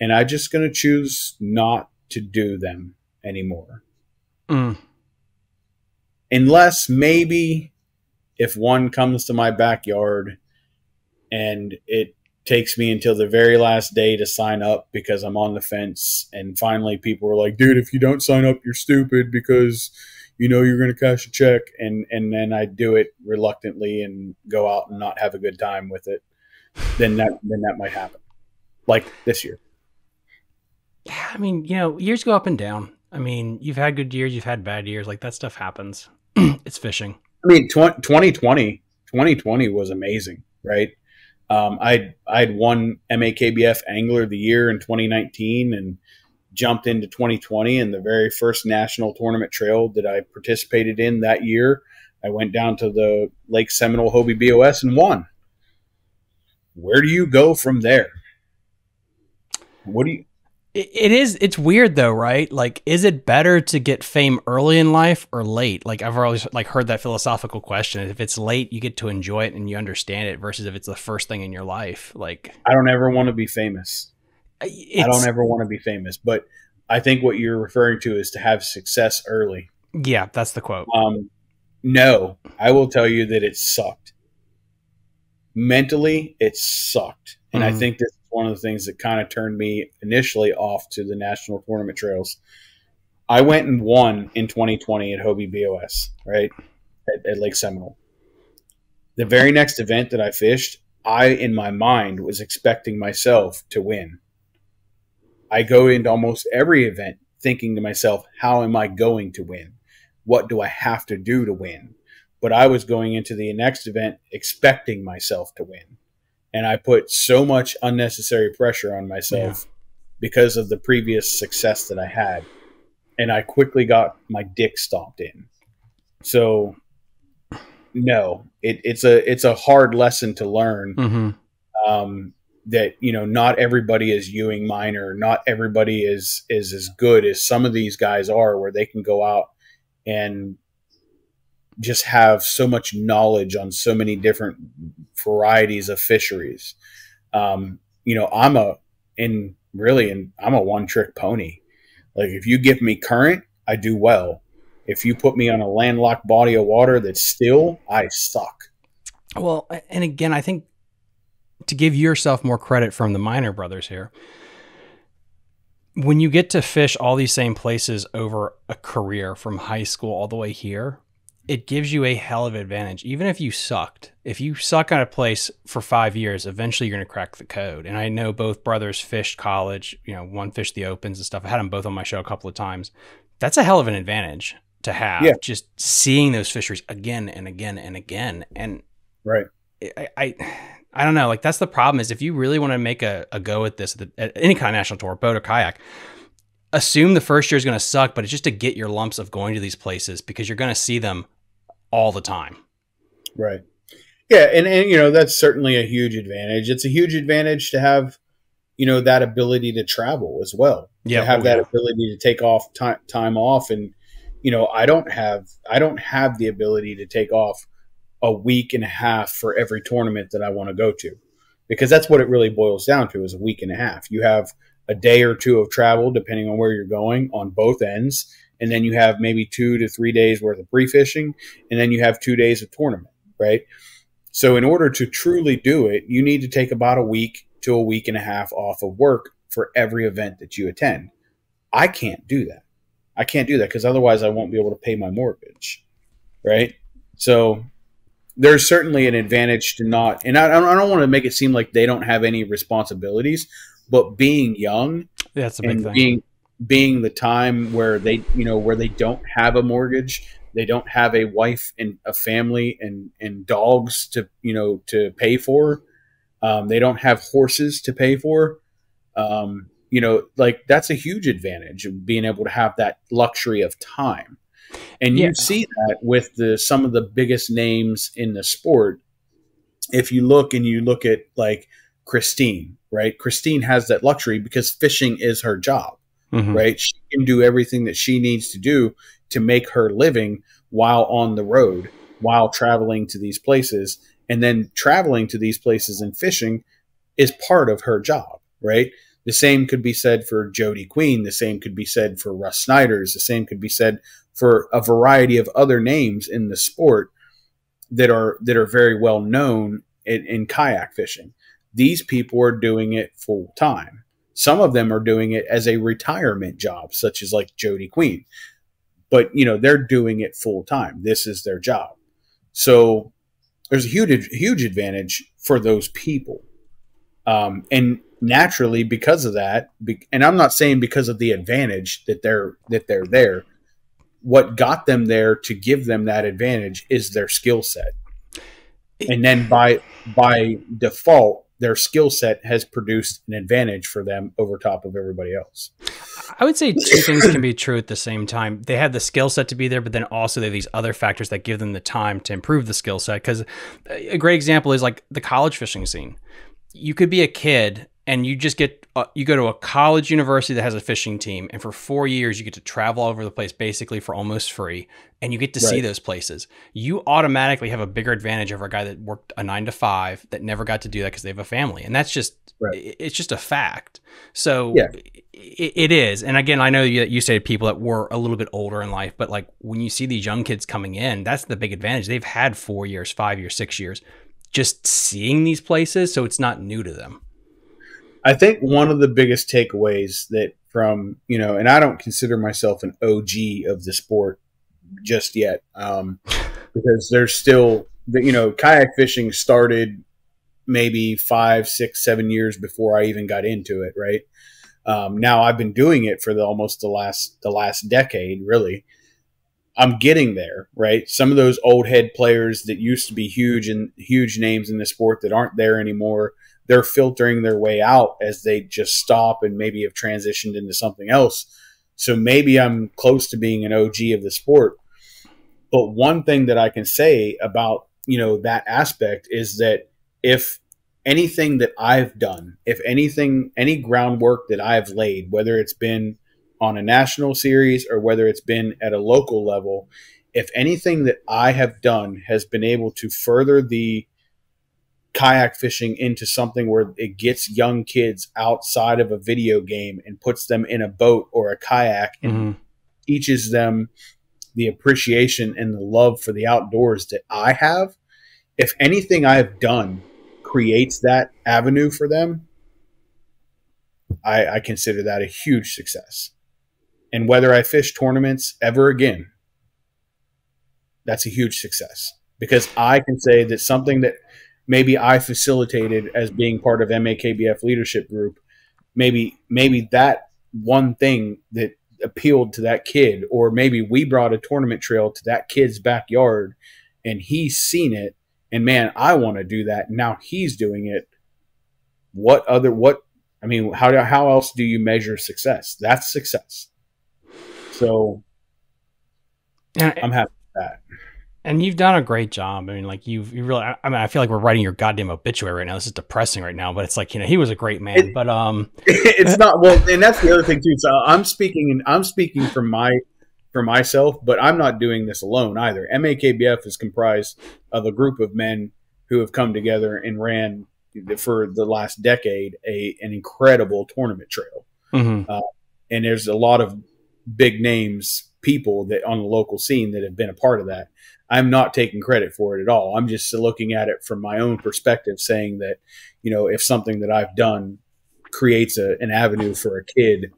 And I'm just going to choose not to do them anymore. Mm. Unless maybe if one comes to my backyard and it takes me until the very last day to sign up because I'm on the fence. And finally, people were like, dude, if you don't sign up, you're stupid because you know you're going to cash a check. And, and then I do it reluctantly and go out and not have a good time with it. Then that, then that might happen. Like this year. Yeah, I mean, you know, years go up and down. I mean, you've had good years, you've had bad years. Like that stuff happens. it's fishing. I mean, 2020, 2020 was amazing, right? Um, I I had won MAKBF Angler of the Year in 2019 and jumped into 2020 and the very first national tournament trail that I participated in that year. I went down to the Lake Seminole Hobie BOS and won. Where do you go from there? What do you? It, is. It's weird though, right? Like, is it better to get fame early in life or late? Like, I've always like heard that philosophical question. If it's late, you get to enjoy it and you understand it, versus if it's the first thing in your life. Like, I don't ever want to be famous. It's, I don't ever want to be famous, but I think what you're referring to is to have success early. Yeah, that's the quote. Um, No, I will tell you that it sucked. Mentally, it sucked. And I Mhm. think this is one of the things that kind of turned me initially off to the national tournament trails. I went and won in 2020 at Hobie BOS, right? At, at Lake Seminole. The very next event that I fished, I, in my mind, was expecting myself to win. I go into almost every event thinking to myself, how am I going to win? What do I have to do to win? But I was going into the next event expecting myself to win. And I put so much unnecessary pressure on myself because of the previous success that I had. And I quickly got my dick stomped in. So no, it, it's a it's a hard lesson to learn hmm um, that you know not everybody is Ewing Minor, not everybody is is as good as some of these guys are, where they can go out and just have so much knowledge on so many different varieties of fisheries. Um, you know, I'm a in really, and I'm a one trick pony. Like if you give me current, I do well. If you put me on a landlocked body of water that's still, I suck. Well, and again, I think to give yourself more credit from the minor brothers here, when you get to fish all these same places over a career from high school all the way here, it gives you a hell of an advantage. Even if you sucked, if you suck on a place for five years, eventually you're going to crack the code. And I know both brothers fished college, you know, one fished the opens and stuff. I had them both on my show a couple of times. That's a hell of an advantage to have. Yeah. Just seeing those fisheries again and again and again. And Right. I, I I don't know. Like that's the problem is if you really want to make a, a go at this at, the, at any kind of national tour, boat or kayak, assume the first year is going to suck, but it's just to get your lumps of going to these places because you're going to see them all the time. Right. Yeah, and, and you know that's certainly a huge advantage. It's a huge advantage to have, you know, that ability to travel as well. Yeah, to have oh, that yeah. ability to take off time time off, and you know, I don't have I don't have the ability to take off a week and a half for every tournament that I want to go to, because that's what it really boils down to is a week and a half. You have a day or two of travel depending on where you're going on both ends, and then you have maybe two to three days worth of pre fishing, and then you have two days of tournament, right? So, in order to truly do it, you need to take about a week to a week and a half off of work for every event that you attend. I can't do that. I can't do that because otherwise I won't be able to pay my mortgage, right? So, there's certainly an advantage to not, and I, I don't want to make it seem like they don't have any responsibilities, but being young That's a big thing. being being the time where they you know where they don't have a mortgage they don't have a wife and a family and and dogs to you know to pay for um, they don't have horses to pay for um, you know like that's a huge advantage of being able to have that luxury of time and Yeah. you see that with the some of the biggest names in the sport if you look and you look at like Kristine right Kristine has that luxury because fishing is her job Mhm. right? She can do everything that she needs to do to make her living while on the road, while traveling to these places. And then traveling to these places and fishing is part of her job, right? The same could be said for Jody Queen. The same could be said for Russ Snyder's. The same could be said for a variety of other names in the sport that are that are very well known in, in kayak fishing. These people are doing it full time. Some of them are doing it as a retirement job, such as like Jody Queen. But you know, they're doing it full time. This is their job. So there's a huge huge advantage for those people. Um, and naturally because of that, be, and I'm not saying because of the advantage that they're that they're there, what got them there to give them that advantage is their skill set. And then by by default, their skill set has produced an advantage for them over top of everybody else. I would say two things can be true at the same time. They have the skill set to be there, but then also they have these other factors that give them the time to improve the skill set. Because a great example is like the college fishing scene. You could be a kid and you just get uh, you go to a college university that has a fishing team and for four years you get to travel all over the place basically for almost free and you get to right. see those places you automatically have a bigger advantage over a guy that worked a nine to five that never got to do that because they have a family and that's just right. it's just a fact so yeah. it, it is and again i know you, you say people that were a little bit older in life but like when you see these young kids coming in that's the big advantage they've had four years five years six years just seeing these places so it's not new to them I think one of the biggest takeaways that from you know, and I don't consider myself an OG of the sport just yet, um, because there's still you know kayak fishing started maybe five, six, seven years before I even got into it. Right um, now, I've been doing it for the almost the last the last decade, really. I'm getting there, right? Some of those old head players that used to be huge and huge names in the sport that aren't there anymore they're filtering their way out as they just stop and maybe have transitioned into something else. So maybe I'm close to being an OG of the sport. But one thing that I can say about, you know, that aspect is that if anything that I've done, if anything, any groundwork that I've laid, whether it's been on a national series or whether it's been at a local level, if anything that I have done has been able to further the kayak fishing into something where it gets young kids outside of a video game and puts them in a boat or a kayak and mm-hmm. teaches them the appreciation and the love for the outdoors that I have. If anything I've done creates that avenue for them, I, I consider that a huge success. And whether I fish tournaments ever again, that's a huge success because I can say that something that maybe I facilitated as being part of MAKBF leadership group. Maybe maybe that one thing that appealed to that kid, or maybe we brought a tournament trail to that kid's backyard, and he's seen it, and man, I want to do that. Now he's doing it. What other what? I mean, how how else do you measure success? That's success. So I'm happy with that. And you've done a great job. I mean, like you've you really. I mean, I feel like we're writing your goddamn obituary right now. This is depressing right now, but it's like you know he was a great man. It, but um, it's not well, and that's the other thing too. So I'm speaking and I'm speaking from my for myself, but I'm not doing this alone either. MAKBF is comprised of a group of men who have come together and ran for the last decade a an incredible tournament trail. Mm-hmm. Uh, and there's a lot of big names people that on the local scene that have been a part of that. I'm not taking credit for it at all. I'm just looking at it from my own perspective, saying that, you know, if something that I've done creates a, an avenue for a kid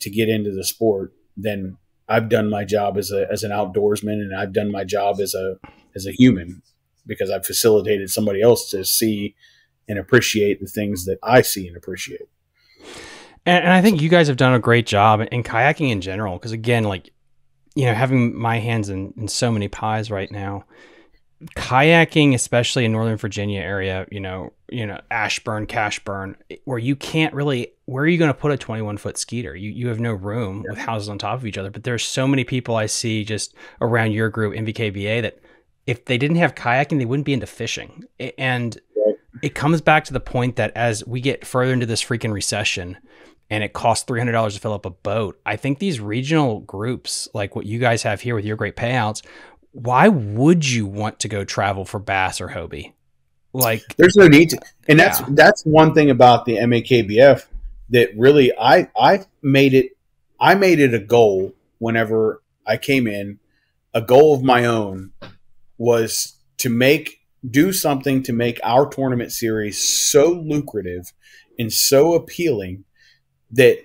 to get into the sport, then I've done my job as a as an outdoorsman, and I've done my job as a as a human because I've facilitated somebody else to see and appreciate the things that I see and appreciate. And, and I think you guys have done a great job in kayaking in general, because again, like you know, having my hands in, in so many pies right now, kayaking, especially in Northern Virginia area, you know, you know, Ashburn, Cashburn, where you can't really, where are you going to put a 21 foot skeeter? You, you have no room with houses on top of each other. But there's so many people I see just around your group, NVKBA, that if they didn't have kayaking, they wouldn't be into fishing. And it comes back to the point that as we get further into this freaking recession, and it costs $300 to fill up a boat. I think these regional groups, like what you guys have here with your great payouts, why would you want to go travel for bass or Hobie? Like, there's no need to, and that's yeah. that's one thing about the MAKBF that really I I made it I made it a goal whenever I came in. A goal of my own was to make do something to make our tournament series so lucrative and so appealing that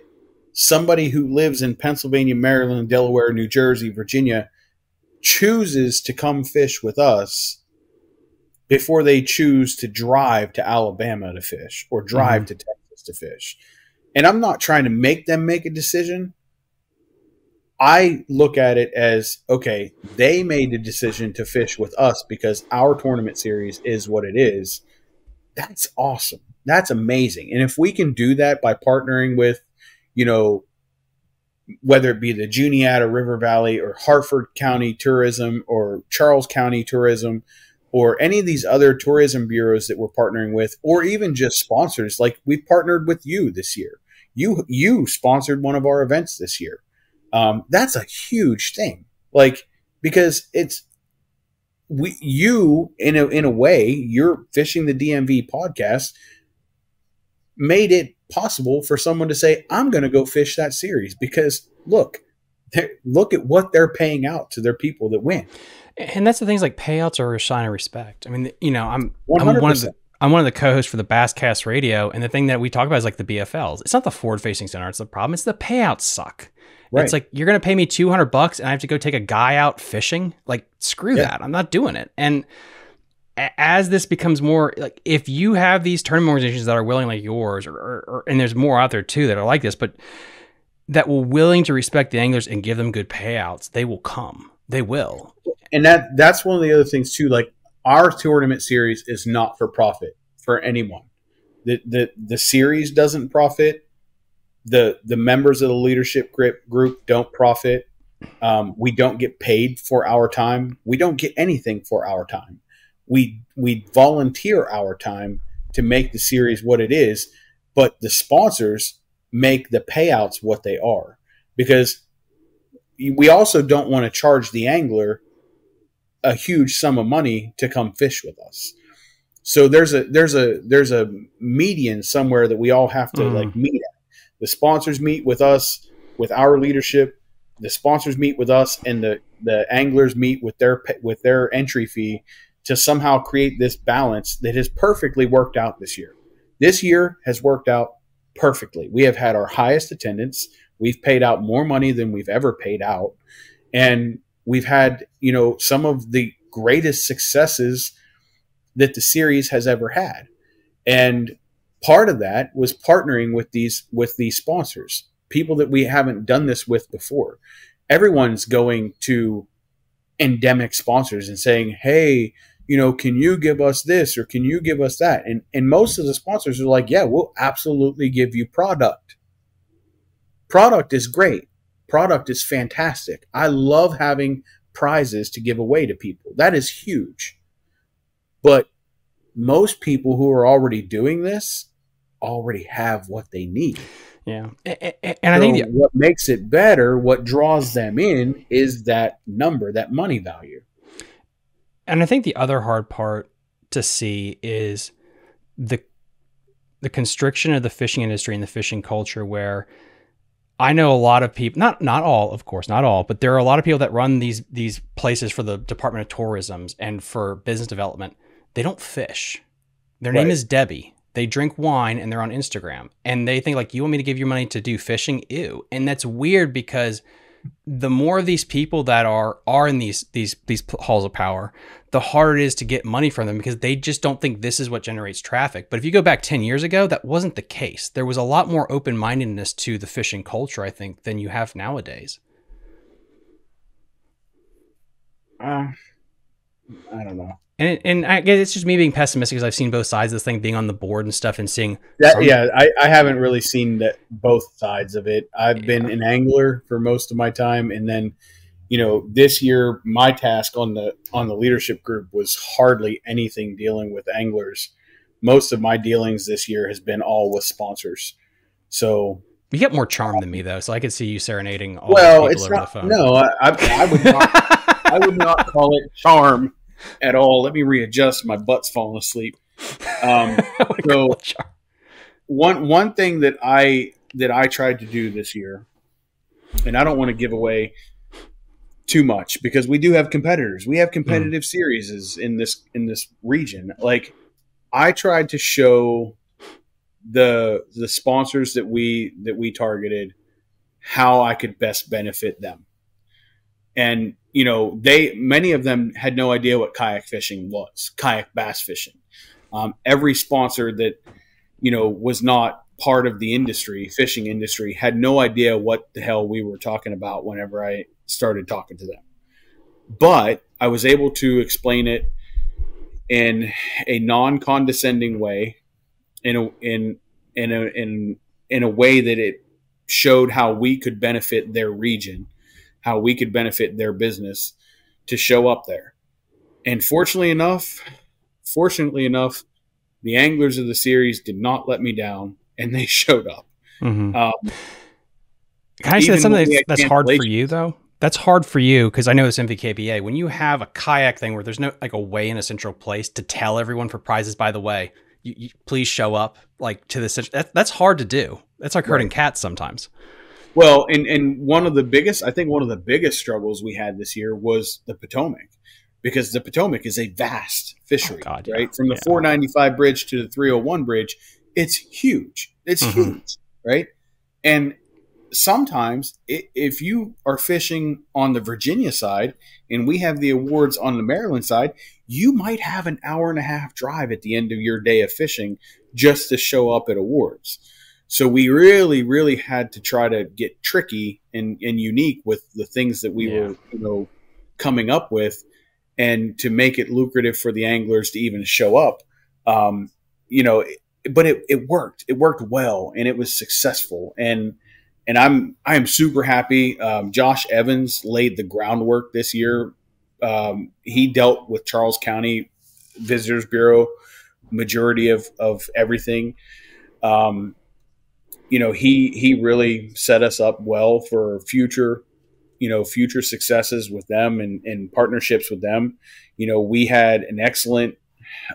somebody who lives in Pennsylvania, Maryland, Delaware, New Jersey, Virginia chooses to come fish with us before they choose to drive to Alabama to fish or drive mm-hmm. to Texas to fish. And I'm not trying to make them make a decision. I look at it as okay, they made a decision to fish with us because our tournament series is what it is. That's awesome. That's amazing. And if we can do that by partnering with, you know, whether it be the Juniata River Valley or Harford County Tourism or Charles County Tourism or any of these other tourism bureaus that we're partnering with, or even just sponsors. Like we've partnered with you this year. You you sponsored one of our events this year. Um, that's a huge thing. Like because it's we you in a in a way you're fishing the DMV podcast made it possible for someone to say I'm going to go fish that series because look look at what they're paying out to their people that win. And that's the things like payouts are a sign of respect. I mean, you know, I'm 100%. I'm one of the I'm one of the co-hosts for the Basscast Radio, and the thing that we talk about is like the BFLs. It's not the forward-facing sonar; it's the problem. It's the payouts suck. Right. It's like you're gonna pay me two hundred bucks, and I have to go take a guy out fishing. Like, screw yeah. that! I'm not doing it. And as this becomes more like, if you have these tournament organizations that are willing, like yours, or, or, or and there's more out there too that are like this, but that will willing to respect the anglers and give them good payouts, they will come. They will. And that that's one of the other things too. Like our tournament series is not for profit for anyone. The the the series doesn't profit. The the members of the leadership group don't profit. Um, we don't get paid for our time. We don't get anything for our time. We we volunteer our time to make the series what it is, but the sponsors make the payouts what they are because we also don't want to charge the angler a huge sum of money to come fish with us. So there's a there's a there's a median somewhere that we all have to mm. like meet at. The sponsors meet with us with our leadership. The sponsors meet with us, and the the anglers meet with their with their entry fee to somehow create this balance that has perfectly worked out this year. This year has worked out perfectly. We have had our highest attendance. We've paid out more money than we've ever paid out, and we've had you know some of the greatest successes that the series has ever had and part of that was partnering with these with these sponsors people that we haven't done this with before everyone's going to endemic sponsors and saying hey you know can you give us this or can you give us that and and most of the sponsors are like yeah we'll absolutely give you product product is great product is fantastic. I love having prizes to give away to people. That is huge. But most people who are already doing this already have what they need. Yeah. And, and so I think the- what makes it better, what draws them in is that number, that money value. And I think the other hard part to see is the the constriction of the fishing industry and the fishing culture where I know a lot of people, not not all, of course, not all, but there are a lot of people that run these these places for the Department of Tourism's and for business development. They don't fish. Their right. name is Debbie. They drink wine and they're on Instagram. And they think like, you want me to give you money to do fishing? Ew. And that's weird because the more of these people that are are in these these these halls of power, the harder it is to get money from them because they just don't think this is what generates traffic. But if you go back 10 years ago, that wasn't the case. There was a lot more open-mindedness to the fishing culture, I think, than you have nowadays. Uh, I don't know. And, and I guess it's just me being pessimistic because I've seen both sides of this thing, being on the board and stuff, and seeing that. Some... Yeah, I, I haven't really seen that both sides of it. I've yeah. been an angler for most of my time, and then, you know, this year my task on the on the leadership group was hardly anything dealing with anglers. Most of my dealings this year has been all with sponsors. So you get more charm than me though, so I could see you serenading all well, it's not, No, I, I, I would not. I would not call it charm at all. Let me readjust. My butt's falling asleep. Um, so one one thing that I that I tried to do this year, and I don't want to give away too much because we do have competitors. We have competitive mm. series in this in this region. Like I tried to show the the sponsors that we that we targeted how I could best benefit them. And you know, they many of them had no idea what kayak fishing was, kayak bass fishing. Um, every sponsor that you know was not part of the industry, fishing industry, had no idea what the hell we were talking about whenever I started talking to them. But I was able to explain it in a non-condescending way, in a in in a in in a way that it showed how we could benefit their region how we could benefit their business to show up there. And fortunately enough, fortunately enough, the anglers of the series did not let me down, and they showed up. Mhm. Um, Can I say that's something that's, that's hard for you though? That's hard for you because I know it's NVKBA. When you have a kayak thing where there's no like a way in a central place to tell everyone for prizes, by the way, you, you, please show up like to this. That, that's hard to do. That's like herding cats sometimes. Well, and and one of the biggest, I think, one of the biggest struggles we had this year was the Potomac, because the Potomac is a vast fishery, Oh, God, yeah. right? From the Yeah. 495 bridge to the 301 bridge, it's huge. It's Mhm. huge, right? And sometimes, i- if you are fishing on the Virginia side and we have the awards on the Maryland side, you might have an hour and a half drive at the end of your day of fishing just to show up at awards. So we really, really had to try to get tricky and, and unique with the things that we Yeah. were, you know, coming up with, and to make it lucrative for the anglers to even show up. Um, you know, but it, it worked. It worked well, and it was successful. And and I'm I am super happy. Um, Josh Evans laid the groundwork this year. Um, he dealt with Charles County Visitors Bureau majority of of everything. Um, you know, he he really set us up well for future, you know, future successes with them and, and partnerships with them. You know, we had an excellent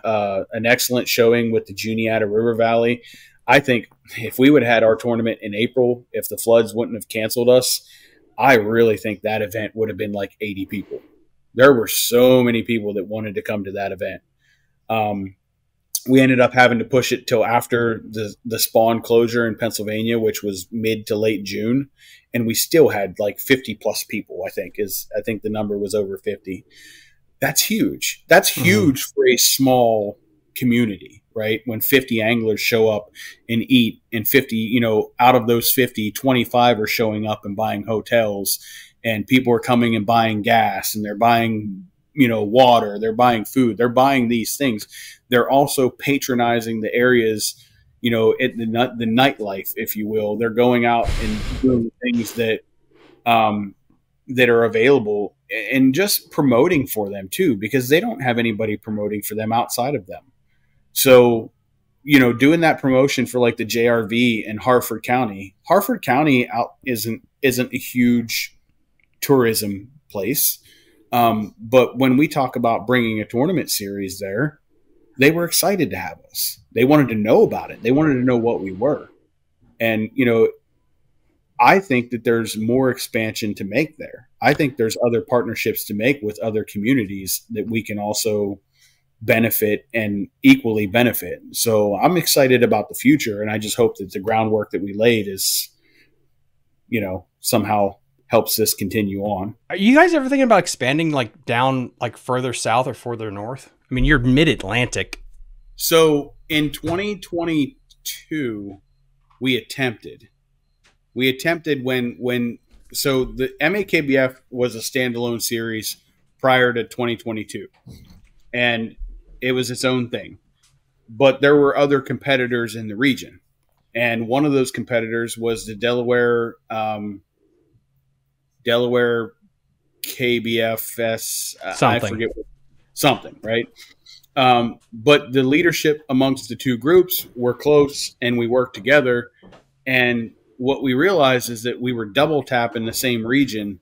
uh, an excellent showing with the Juniata River Valley. I think if we would have had our tournament in April, if the floods wouldn't have canceled us, I really think that event would have been like 80 people. There were so many people that wanted to come to that event. Um, we ended up having to push it till after the the spawn closure in Pennsylvania, which was mid to late June, and we still had like 50 plus people. I think is I think the number was over 50. That's huge. That's Mhm. huge for a small community, right? When 50 anglers show up and eat, and 50, you know, out of those 50, 25 are showing up and buying hotels, and people are coming and buying gas, and they're buying, you know, water, they're buying food, they're buying these things. They're also patronizing the areas, you know, at the the nightlife, if you will. They're going out and doing things that, um, that are available and just promoting for them too, because they don't have anybody promoting for them outside of them. So, you know, doing that promotion for like the JRV in Harford County, Harford County out isn't isn't a huge tourism place. Um, but when we talk about bringing a tournament series there, they were excited to have us. They wanted to know about it. They wanted to know what we were. And, you know, I think that there's more expansion to make there. I think there's other partnerships to make with other communities that we can also benefit and equally benefit. So I'm excited about the future and I just hope that the groundwork that we laid is you know somehow helps this continue on. Are you guys ever thinking about expanding like down like further south or further north? I mean, you're mid Atlantic. So in 2022 we attempted we attempted when when so the MAKBF was a standalone series prior to 2022 and it was its own thing but there were other competitors in the region and one of those competitors was the Delaware um, Delaware KBFS uh, I forget what, something right? Um, but the leadership amongst the two groups were close and we worked together. And what we realized is that we were double tapping the same region.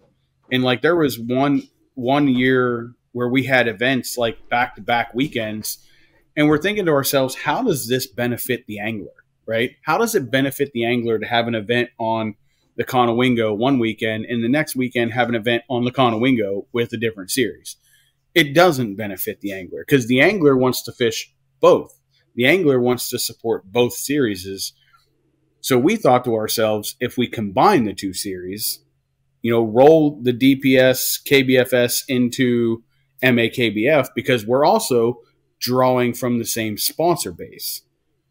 And like there was one one year where we had events like back to back weekends. And we're thinking to ourselves how does this benefit the angler right? How does it benefit the angler to have an event on the Conowingo one weekend and the next weekend have an event on the Conowingo with a different series. It doesn't benefit the angler because the angler wants to fish both. The angler wants to support both series so we thought to ourselves, if we combine the two series, you know, roll the DPS KBFS into MAKBF because we're also drawing from the same sponsor base.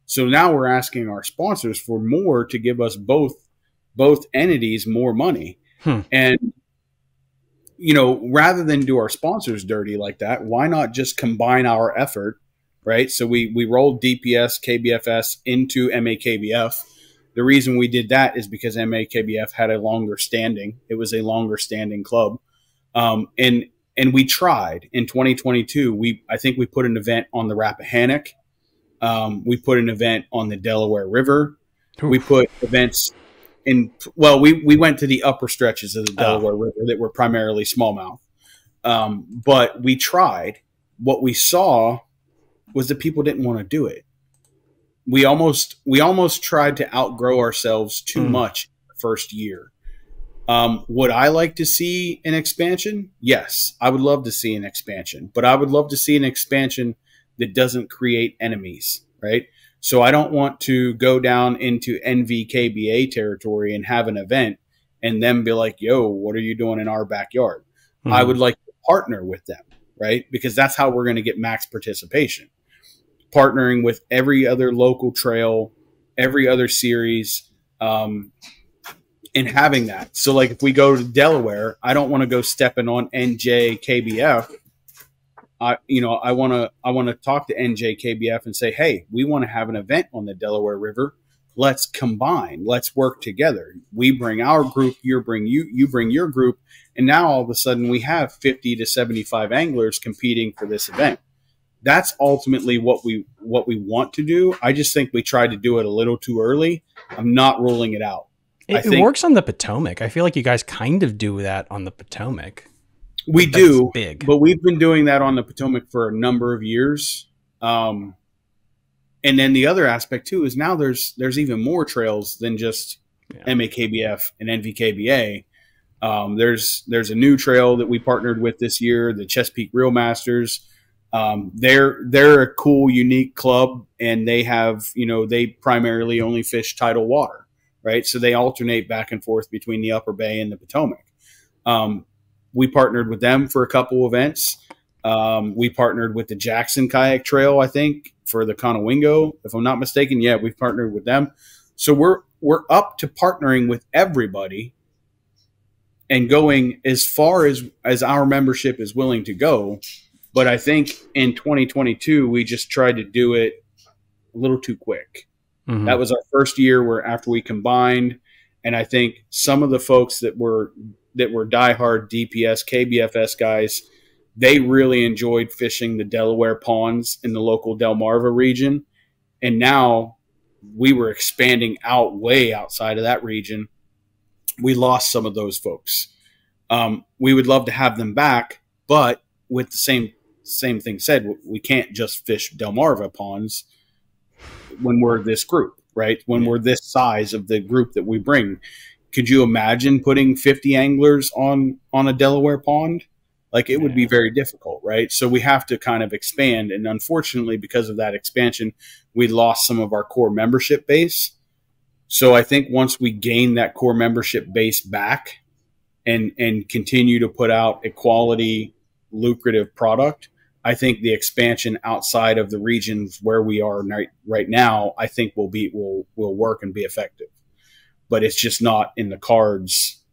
So now we're asking our sponsors for more to give us both both entities more money. Hmm. And you know, rather than do our sponsors dirty like that, why not just combine our effort, right? So we we rolled DPS KBFS into MAKBF the reason we did that is because MAKBF had a longer standing. It was a longer standing club. Um, and and we tried in 2022. We I think we put an event on the Rappahannock. Um, we put an event on the Delaware River. Oof. We put events in. Well, we we went to the upper stretches of the oh. Delaware oh. River that were primarily smallmouth. Um, but we tried. What we saw was that people didn't want to do it. We almost we almost tried to outgrow ourselves too mm. much first year. Um, would I like to see an expansion? Yes, I would love to see an expansion, but I would love to see an expansion that doesn't create enemies, right? So I don't want to go down into NVKBA territory and have an event and then be like, yo, what are you doing in our backyard? Mm-hmm. I would like to partner with them, right? Because that's how we're going to get max participation. Partnering with every other local trail, every other series, um, and having that. So, like, if we go to Delaware, I don't want to go stepping on NJKBF. I, you know, I want to, I want to talk to NJKBF and say, hey, we want to have an event on the Delaware River. Let's combine. Let's work together. We bring our group. You bring you. You bring your group. And now all of a sudden we have 50 to 75 anglers competing for this event. That's ultimately what we what we want to do. I just think we tried to do it a little too early. I'm not ruling it out. It, think, it, works on the Potomac. I feel like you guys kind of do that on the Potomac. We do, big, but we've been doing that on the Potomac for a number of years. Um, and then the other aspect too is now there's there's even more trails than just yeah. MAKBF and NVKBA. Um, there's there's a new trail that we partnered with this year, the Chesapeake Real Masters. Um, they're they're a cool, unique club, and they have you know they primarily only fish tidal water right? So they alternate back and forth between the Upper Bay and the Potomac. Um, we partnered with them for a couple events. Um, we partnered with the Jackson Kayak Trail, I think, for the Conowingo, if I'm not mistaken. Yeah, we've partnered with them. So we're we're up to partnering with everybody and going as far as as our membership is willing to go. But I think in 2022 we just tried to do it a little too quick. Mm-hmm. That was our first year where after we combined, and I think some of the folks that were that were diehard DPS KBFS guys, they really enjoyed fishing the Delaware ponds in the local Delmarva region, and now we were expanding out way outside of that region. We lost some of those folks. Um, we would love to have them back, but with the same same thing said, we can't just fish Delmarva ponds when we're this group, right? When yeah. we're this size of the group that we bring. Could you imagine putting 50 anglers on on a Delaware pond? Like it yeah. would be very difficult, right? So we have to kind of expand and unfortunately because of that expansion, we lost some of our core membership base. So I think once we gain that core membership base back and and continue to put out a quality lucrative product, I think the expansion outside of the regions where we are right, right now, I think will be will will work and be effective. But it's just not in the cards.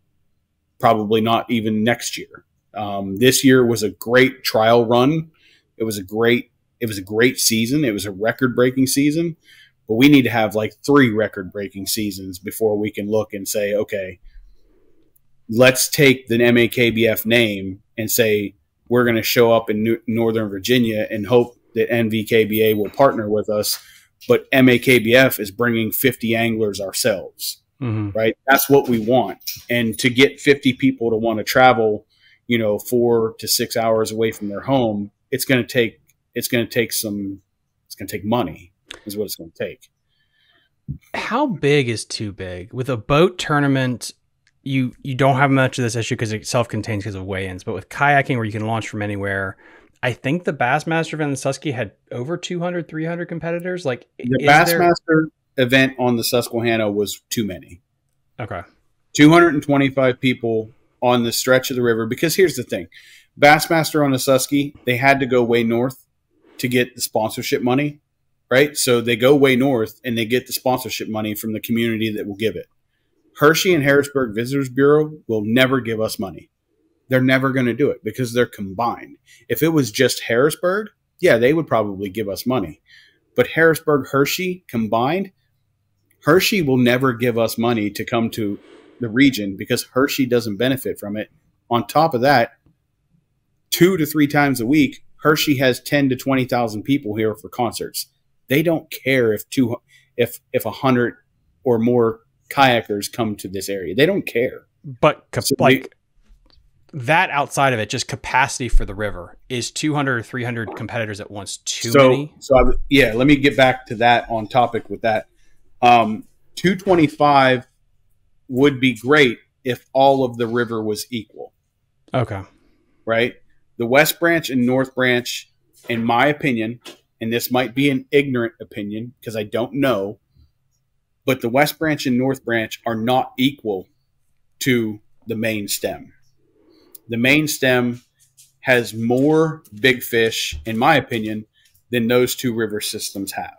Probably not even next year. Um, this year was a great trial run. It was a great it was a great season. It was a record breaking season. But we need to have like three record breaking seasons before we can look and say, okay, let's take the MAKBF name and say we're going to show up in New- Northern Virginia and hope that NVKBA will partner with us. But MAKBF is bringing 50 anglers ourselves, mm-hmm. right? That's what we want. And to get 50 people to want to travel, you know, four to six hours away from their home, it's going to take, it's going to take some, it's going to take money is what it's going to take. How big is too big with a boat tournament you you don't have much of this issue because it self-contains because of weigh-ins. But with kayaking, where you can launch from anywhere, I think the Bassmaster event in Susky had over 200, 300 competitors. Like the Bassmaster there... event on the Susquehanna was too many. Okay, 225 people on the stretch of the river. Because here's the thing, Bassmaster on the Susky, they had to go way north to get the sponsorship money, right? So they go way north and they get the sponsorship money from the community that will give it. Hershey and Harrisburg Visitors Bureau will never give us money. They're never going to do it because they're combined. If it was just Harrisburg, yeah, they would probably give us money. But Harrisburg Hershey combined, Hershey will never give us money to come to the region because Hershey doesn't benefit from it. On top of that, two to three times a week, Hershey has 10 to 20,000 people here for concerts. They don't care if two, if, if a hundred or more kayakers come to this area. They don't care. But so like that outside of it, just capacity for the river is 200 or 300 competitors at once too so, many. So I, yeah, let me get back to that on topic with that. Um, 225 would be great if all of the river was equal. Okay. Right? The West Branch and North Branch, in my opinion, and this might be an ignorant opinion because I don't know, but the West Branch and North Branch are not equal to the main stem the main stem has more big fish, in my opinion, than those two river systems have.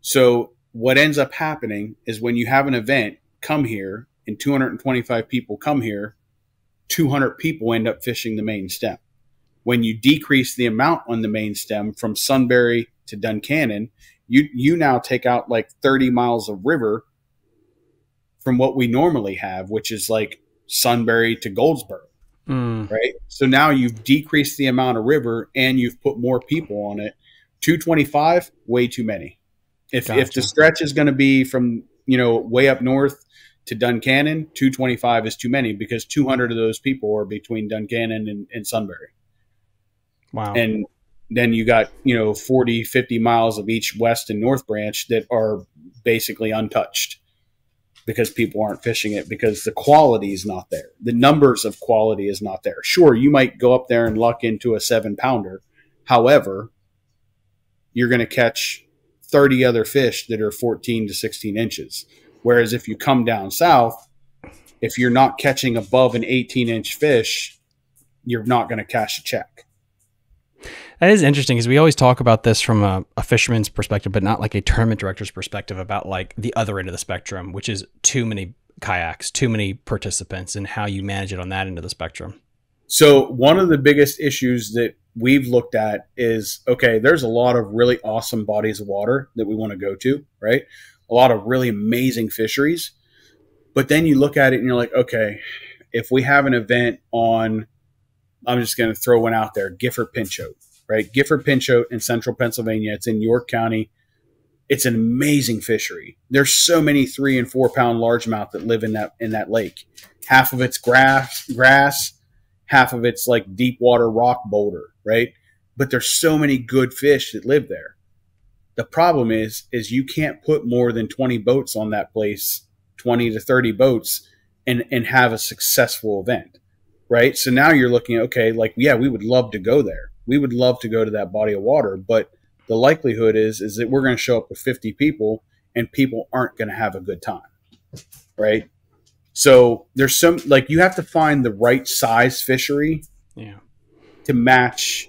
So what ends up happening is when you have an event come here and 225 people come here, 200 people end up fishing the main stem. When you decrease the amount on the main stem from Sunbury to Duncannon, you you now take out like 30 miles of river from what we normally have, which is like Sunbury to Goldsboro. Mm. Right. So now you've decreased the amount of river and you've put more people on it. 225, way too many. If, gotcha. if the stretch is going to be from, you know, way up north to Duncannon, 225 is too many because 200 of those people are between Duncannon and, and Sunbury. Wow. And then you got, you know, 40, 50 miles of each west and north branch that are basically untouched because people aren't fishing it because the quality is not there. The numbers of quality is not there. Sure, you might go up there and luck into a seven pounder. However, you're going to catch 30 other fish that are 14 to 16 inches. Whereas if you come down south, if you're not catching above an 18 inch fish, you're not going to cash a check. That is interesting because we always talk about this from a, a, fisherman's perspective, but not like a tournament director's perspective about like the other end of the spectrum, which is too many kayaks, too many participants, and how you manage it on that end of the spectrum. So, one of the biggest issues that we've looked at is okay, there's a lot of really awesome bodies of water that we want to go to, right? A lot of really amazing fisheries. But then you look at it and you're like, okay, if we have an event on, I'm just going to throw one out there, Gifford Pinchot, right? Gifford Pinchot in central Pennsylvania. It's in York County. It's an amazing fishery. There's so many three and four pound largemouth that live in that in that lake. Half of it's grass, grass, half of it's like deep water rock boulder, right? But there's so many good fish that live there. The problem is, is you can't put more than 20 boats on that place, 20 to 30 boats, and and have a successful event, right? So now you're looking, at okay, like yeah, we would love to go there we would love to go to that body of water, but the likelihood is is that we're going to show up with 50 people and people aren't going to have a good time. Right? So there's some like you have to find the right size fishery yeah. to match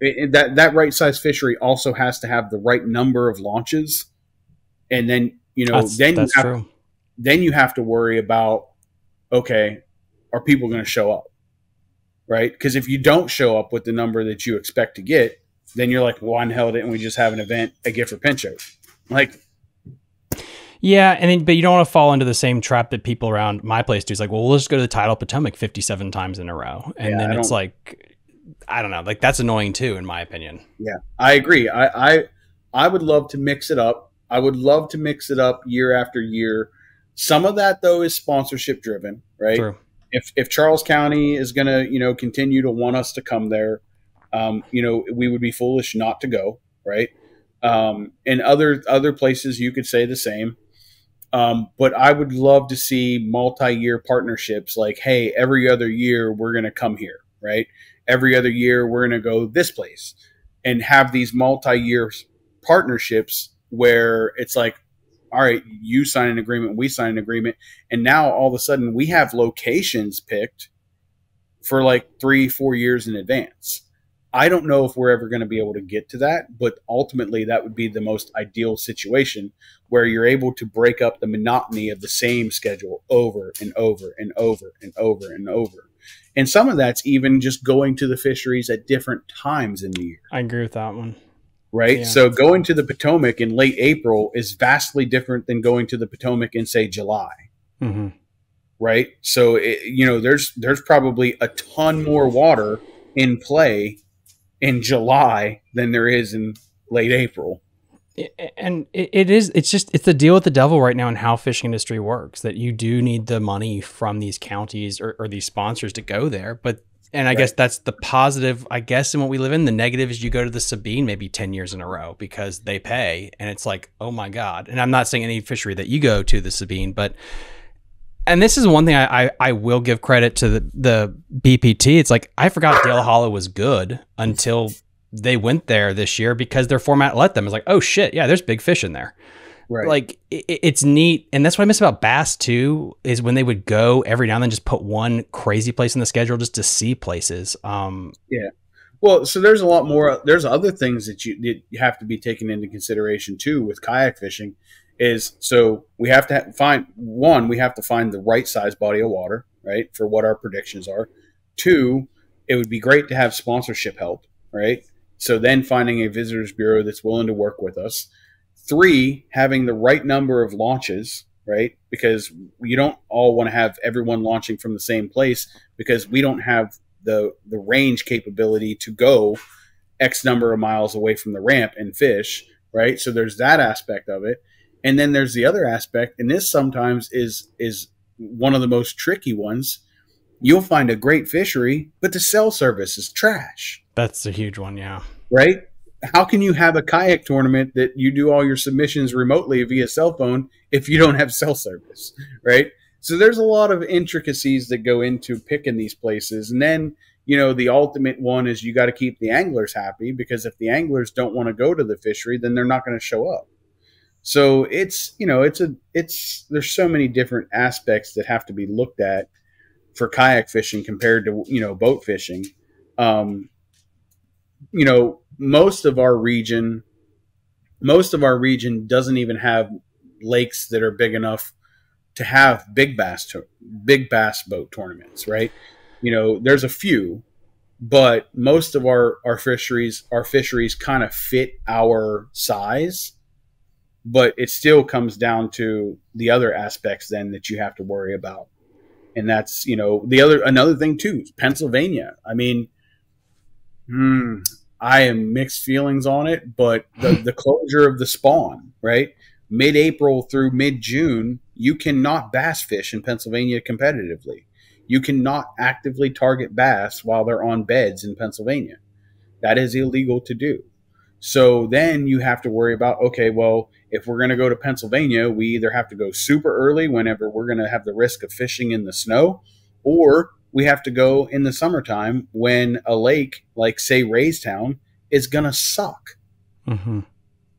it, that that right size fishery also has to have the right number of launches and then you know that's, then that's you have, true. then you have to worry about okay are people going to show up right? Because if you don't show up with the number that you expect to get, then you're like, why in hell didn't we just have an event a at Gifford Pinchot? Like, yeah, and then, but you don't want to fall into the same trap that people around my place do. It's like, well, we'll just go to the Tidal Potomac 57 times in a row. And yeah, then it's like, I don't know, like that's annoying too, in my opinion. Yeah, I agree. I, I, I would love to mix it up. I would love to mix it up year after year. Some of that though is sponsorship driven, right? True if if Charles County is going to you know continue to want us to come there, um, you know we would be foolish not to go, right? Um, and other other places you could say the same. Um, but I would love to see multi-year partnerships. Like, hey, every other year we're going to come here, right? Every other year we're going to go this place, and have these multi-year partnerships where it's like, all right, you sign an agreement, we sign an agreement, and now all of a sudden we have locations picked for like three, four years in advance. I don't know if we're ever going to be able to get to that, but ultimately that would be the most ideal situation where you're able to break up the monotony of the same schedule over and over and over and over and over. And some of that's even just going to the fisheries at different times in the year. I agree with that one right? Yeah. So going to the Potomac in late April is vastly different than going to the Potomac in say July, mm-hmm. right? So it, you know, there's there's probably a ton more water in play in July than there is in late April. And it is, it's just, it's the deal with the devil right now and how fishing industry works that you do need the money from these counties or, or these sponsors to go there. But, and I right. guess that's the positive, I guess, in what we live in. The negative is you go to the Sabine maybe 10 years in a row because they pay. And it's like, oh my God. And I'm not saying any fishery that you go to the Sabine, but and this is one thing I, I, I, will give credit to the, the BPT. It's like I forgot Dale Hollow was good until they went there this year because their format let them. It's like, oh shit, yeah, there's big fish in there. Right. Like it, it's neat, and that's what I miss about bass too. Is when they would go every now and then, just put one crazy place in the schedule just to see places. Um, yeah. Well, so there's a lot more. There's other things that you, that you have to be taken into consideration too with kayak fishing is so we have to find one, we have to find the right size body of water, right, for what our predictions are. Two, it would be great to have sponsorship help, right? So then finding a visitors bureau that's willing to work with us. Three, having the right number of launches, right? Because you don't all want to have everyone launching from the same place because we don't have the the range capability to go X number of miles away from the ramp and fish, right? So there's that aspect of it. And then there's the other aspect, and this sometimes is is one of the most tricky ones. You'll find a great fishery, but the cell service is trash. That's a huge one, yeah. Right? How can you have a kayak tournament that you do all your submissions remotely via cell phone if you don't have cell service? Right? So there's a lot of intricacies that go into picking these places. And then, you know, the ultimate one is you got to keep the anglers happy because if the anglers don't want to go to the fishery, then they're not going to show up. So it's you know it's a it's there's so many different aspects that have to be looked at for kayak fishing compared to you know boat fishing. Um, you know most of our region, most of our region doesn't even have lakes that are big enough to have big bass to, big bass boat tournaments, right? You know, there's a few, but most of our our fisheries our fisheries kind of fit our size but it still comes down to the other aspects then that you have to worry about. And that's you know the other another thing too pennsylvania. I mean hmm, i am mixed feelings on it but the, the closure of the spawn right? Mid-april through mid-june you cannot bass fish in pennsylvania competitively. You cannot actively target bass while they're on beds in pennsylvania. That is illegal to do so then you have to worry about okay well if we're going to go to Pennsylvania, we either have to go super early whenever we're going to have the risk of fishing in the snow, or we have to go in the summertime when a lake like, say, Raystown is going to suck. Mm-hmm.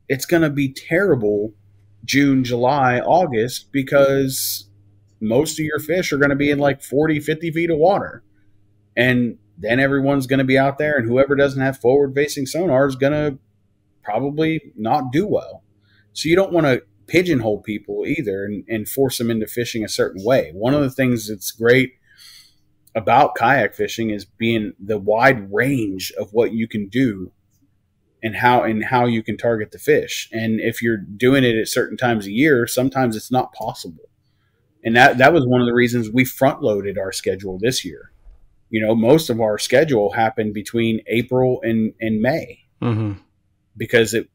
It's going to be terrible June, July, August because most of your fish are going to be in like 40, 50 feet of water. And then everyone's going to be out there, and whoever doesn't have forward facing sonar is going to probably not do well. So you don't want to pigeonhole people either and, and force them into fishing a certain way. One of the things that's great about kayak fishing is being the wide range of what you can do and how and how you can target the fish. And if you're doing it at certain times a year, sometimes it's not possible. And that that was one of the reasons we front loaded our schedule this year. You know, most of our schedule happened between April and, and May mm-hmm. Because it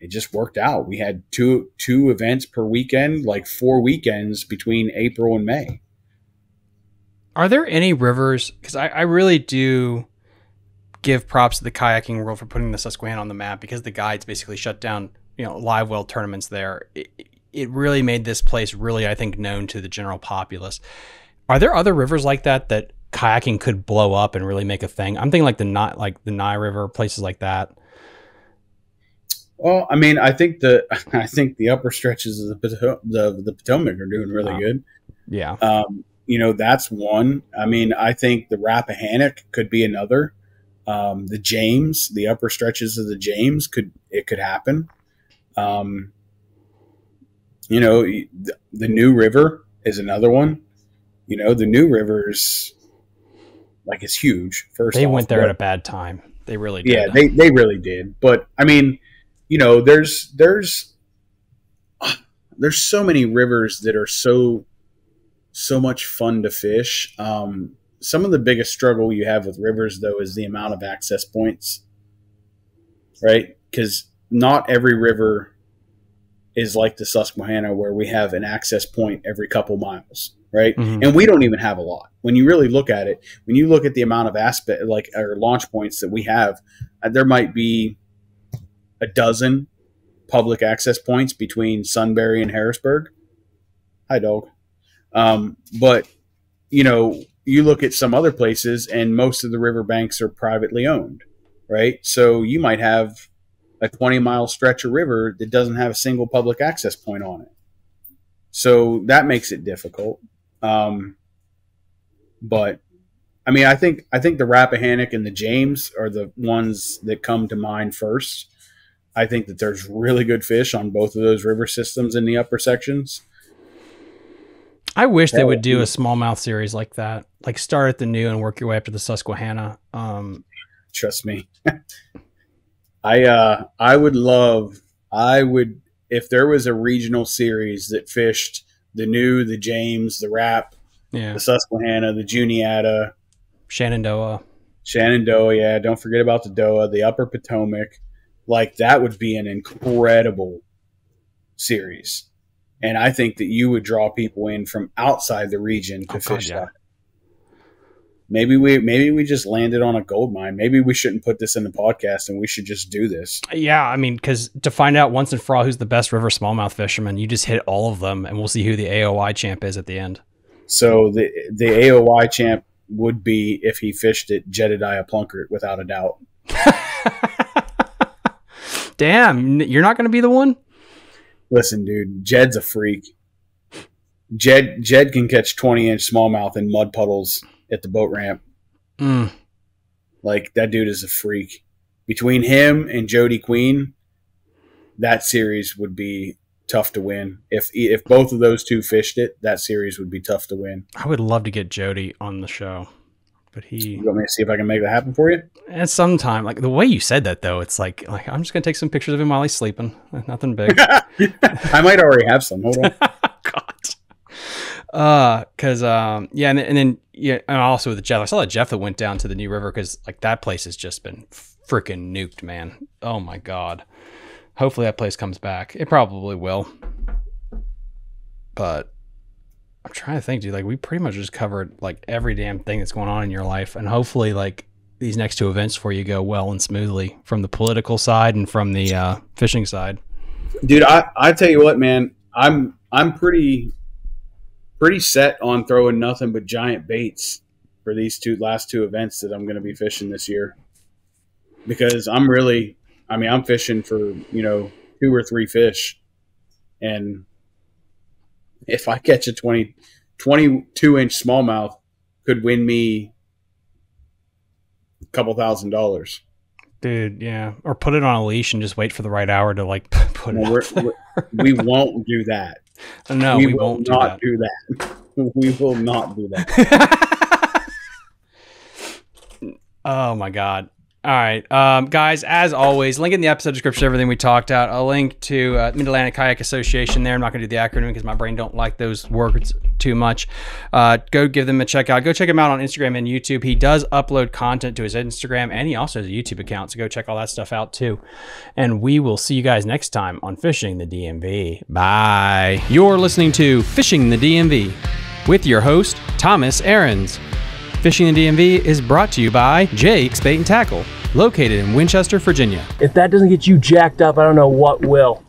it just worked out. We had two two events per weekend, like four weekends between April and May. Are there any rivers? Because I, I really do give props to the kayaking world for putting the Susquehanna on the map because the guides basically shut down, you know, live well tournaments there. It, it really made this place really, I think, known to the general populace. Are there other rivers like that that kayaking could blow up and really make a thing? I'm thinking like the not like the Nye River, places like that. Well, I mean, I think the I think the upper stretches of the the, the Potomac are doing really wow. good. Yeah. Um, you know, that's one. I mean, I think the Rappahannock could be another. Um, the James, the upper stretches of the James could it could happen. Um, you know, the, the New River is another one. You know, the New River's like it's huge. First, they off, went there but, at a bad time. They really did. Yeah, they they really did. But I mean, you know, there's there's there's so many rivers that are so so much fun to fish. Um, some of the biggest struggle you have with rivers though is the amount of access points, right? Because not every river is like the Susquehanna, where we have an access point every couple miles, right? Mhm. And we don't even have a lot. When you really look at it, when you look at the amount of aspect, like our launch points that we have, uh, there might be a dozen public access points between Sunbury and Harrisburg. Hi, dog. Um, but you know, you look at some other places, and most of the riverbanks are privately owned, right? So you might have a 20 mile stretch of river that doesn't have a single public access point on it. So that makes it difficult. Um, but I mean, I think I think the Rappahannock and the James are the ones that come to mind first. I think that there's really good fish on both of those river systems in the upper sections. I wish they would do a smallmouth series like that. Like start at the new and work your way up to the Susquehanna. Um, Trust me. I uh I would love I would if there was a regional series that fished the new, the James, the Rap, yeah, the Susquehanna, the Juniata, Shenandoah. Shenandoah, yeah, don't forget about the Doa, the Upper Potomac. Like that would be an incredible series. And I think that you would draw people in from outside the region to Oh, God, fish yeah. that. Maybe we maybe we just landed on a gold mine. Maybe we shouldn't put this in the podcast and we should just do this. Yeah, I mean, because to find out once and for all who's the best river smallmouth fisherman, you just hit all of them, and we'll see who the AOI champ is at the end. So the the AOY champ would be if he fished it Jedediah Plunkett without a doubt. Damn, you're not going to be the one. Listen, dude, Jed's a freak. Jed Jed can catch twenty inch smallmouth in mud puddles at the boat ramp. Mm. Like that dude is a freak. Between him and Jody Queen, that series would be tough to win. If if both of those two fished it, that series would be tough to win. I would love to get Jody on the show, but he You want me to see if I can make that happen for you? at some time, like the way you said that though, it's like like I'm just gonna take some pictures of him while he's sleeping. Nothing big. I might already have some. Hold on. God. Uh, cause um, yeah, and then, and then yeah, and also with the Jeff, I saw that Jeff that went down to the New River because like that place has just been freaking nuked, man. Oh my god. Hopefully that place comes back. It probably will. But I'm trying to think, dude. Like we pretty much just covered like every damn thing that's going on in your life, and hopefully like these next two events for you go well and smoothly from the political side and from the uh, fishing side. dude i i tell you what man i'm i'm pretty pretty set on throwing nothing but giant baits for these two last two events that i'm going to be fishing this year because i'm really i mean i'm fishing for you know two or three fish and if i catch a 20 22 inch smallmouth could win me a couple thousand dollars Dude, yeah. Or put it on a leash and just wait for the right hour to like put it No, out we're- we won't do that No, we, we, will won't do not that. do that. we will not do that. oh my god. All right, um, guys. As always, link in the episode description. Everything we talked about. A link to uh, Mid Atlantic Kayak Association. There, I'm not going to do the acronym because my brain don't like those words too much. Uh, go give them a check out. Go check him out on Instagram and YouTube. He does upload content to his Instagram, and he also has a YouTube account. So go check all that stuff out too. And we will see you guys next time on Fishing the DMV. Bye. You're listening to Fishing the DMV with your host Thomas Ahrens. Fishing the DMV is brought to you by Jake's Bait and Tackle, located in Winchester, Virginia. If that doesn't get you jacked up, I don't know what will.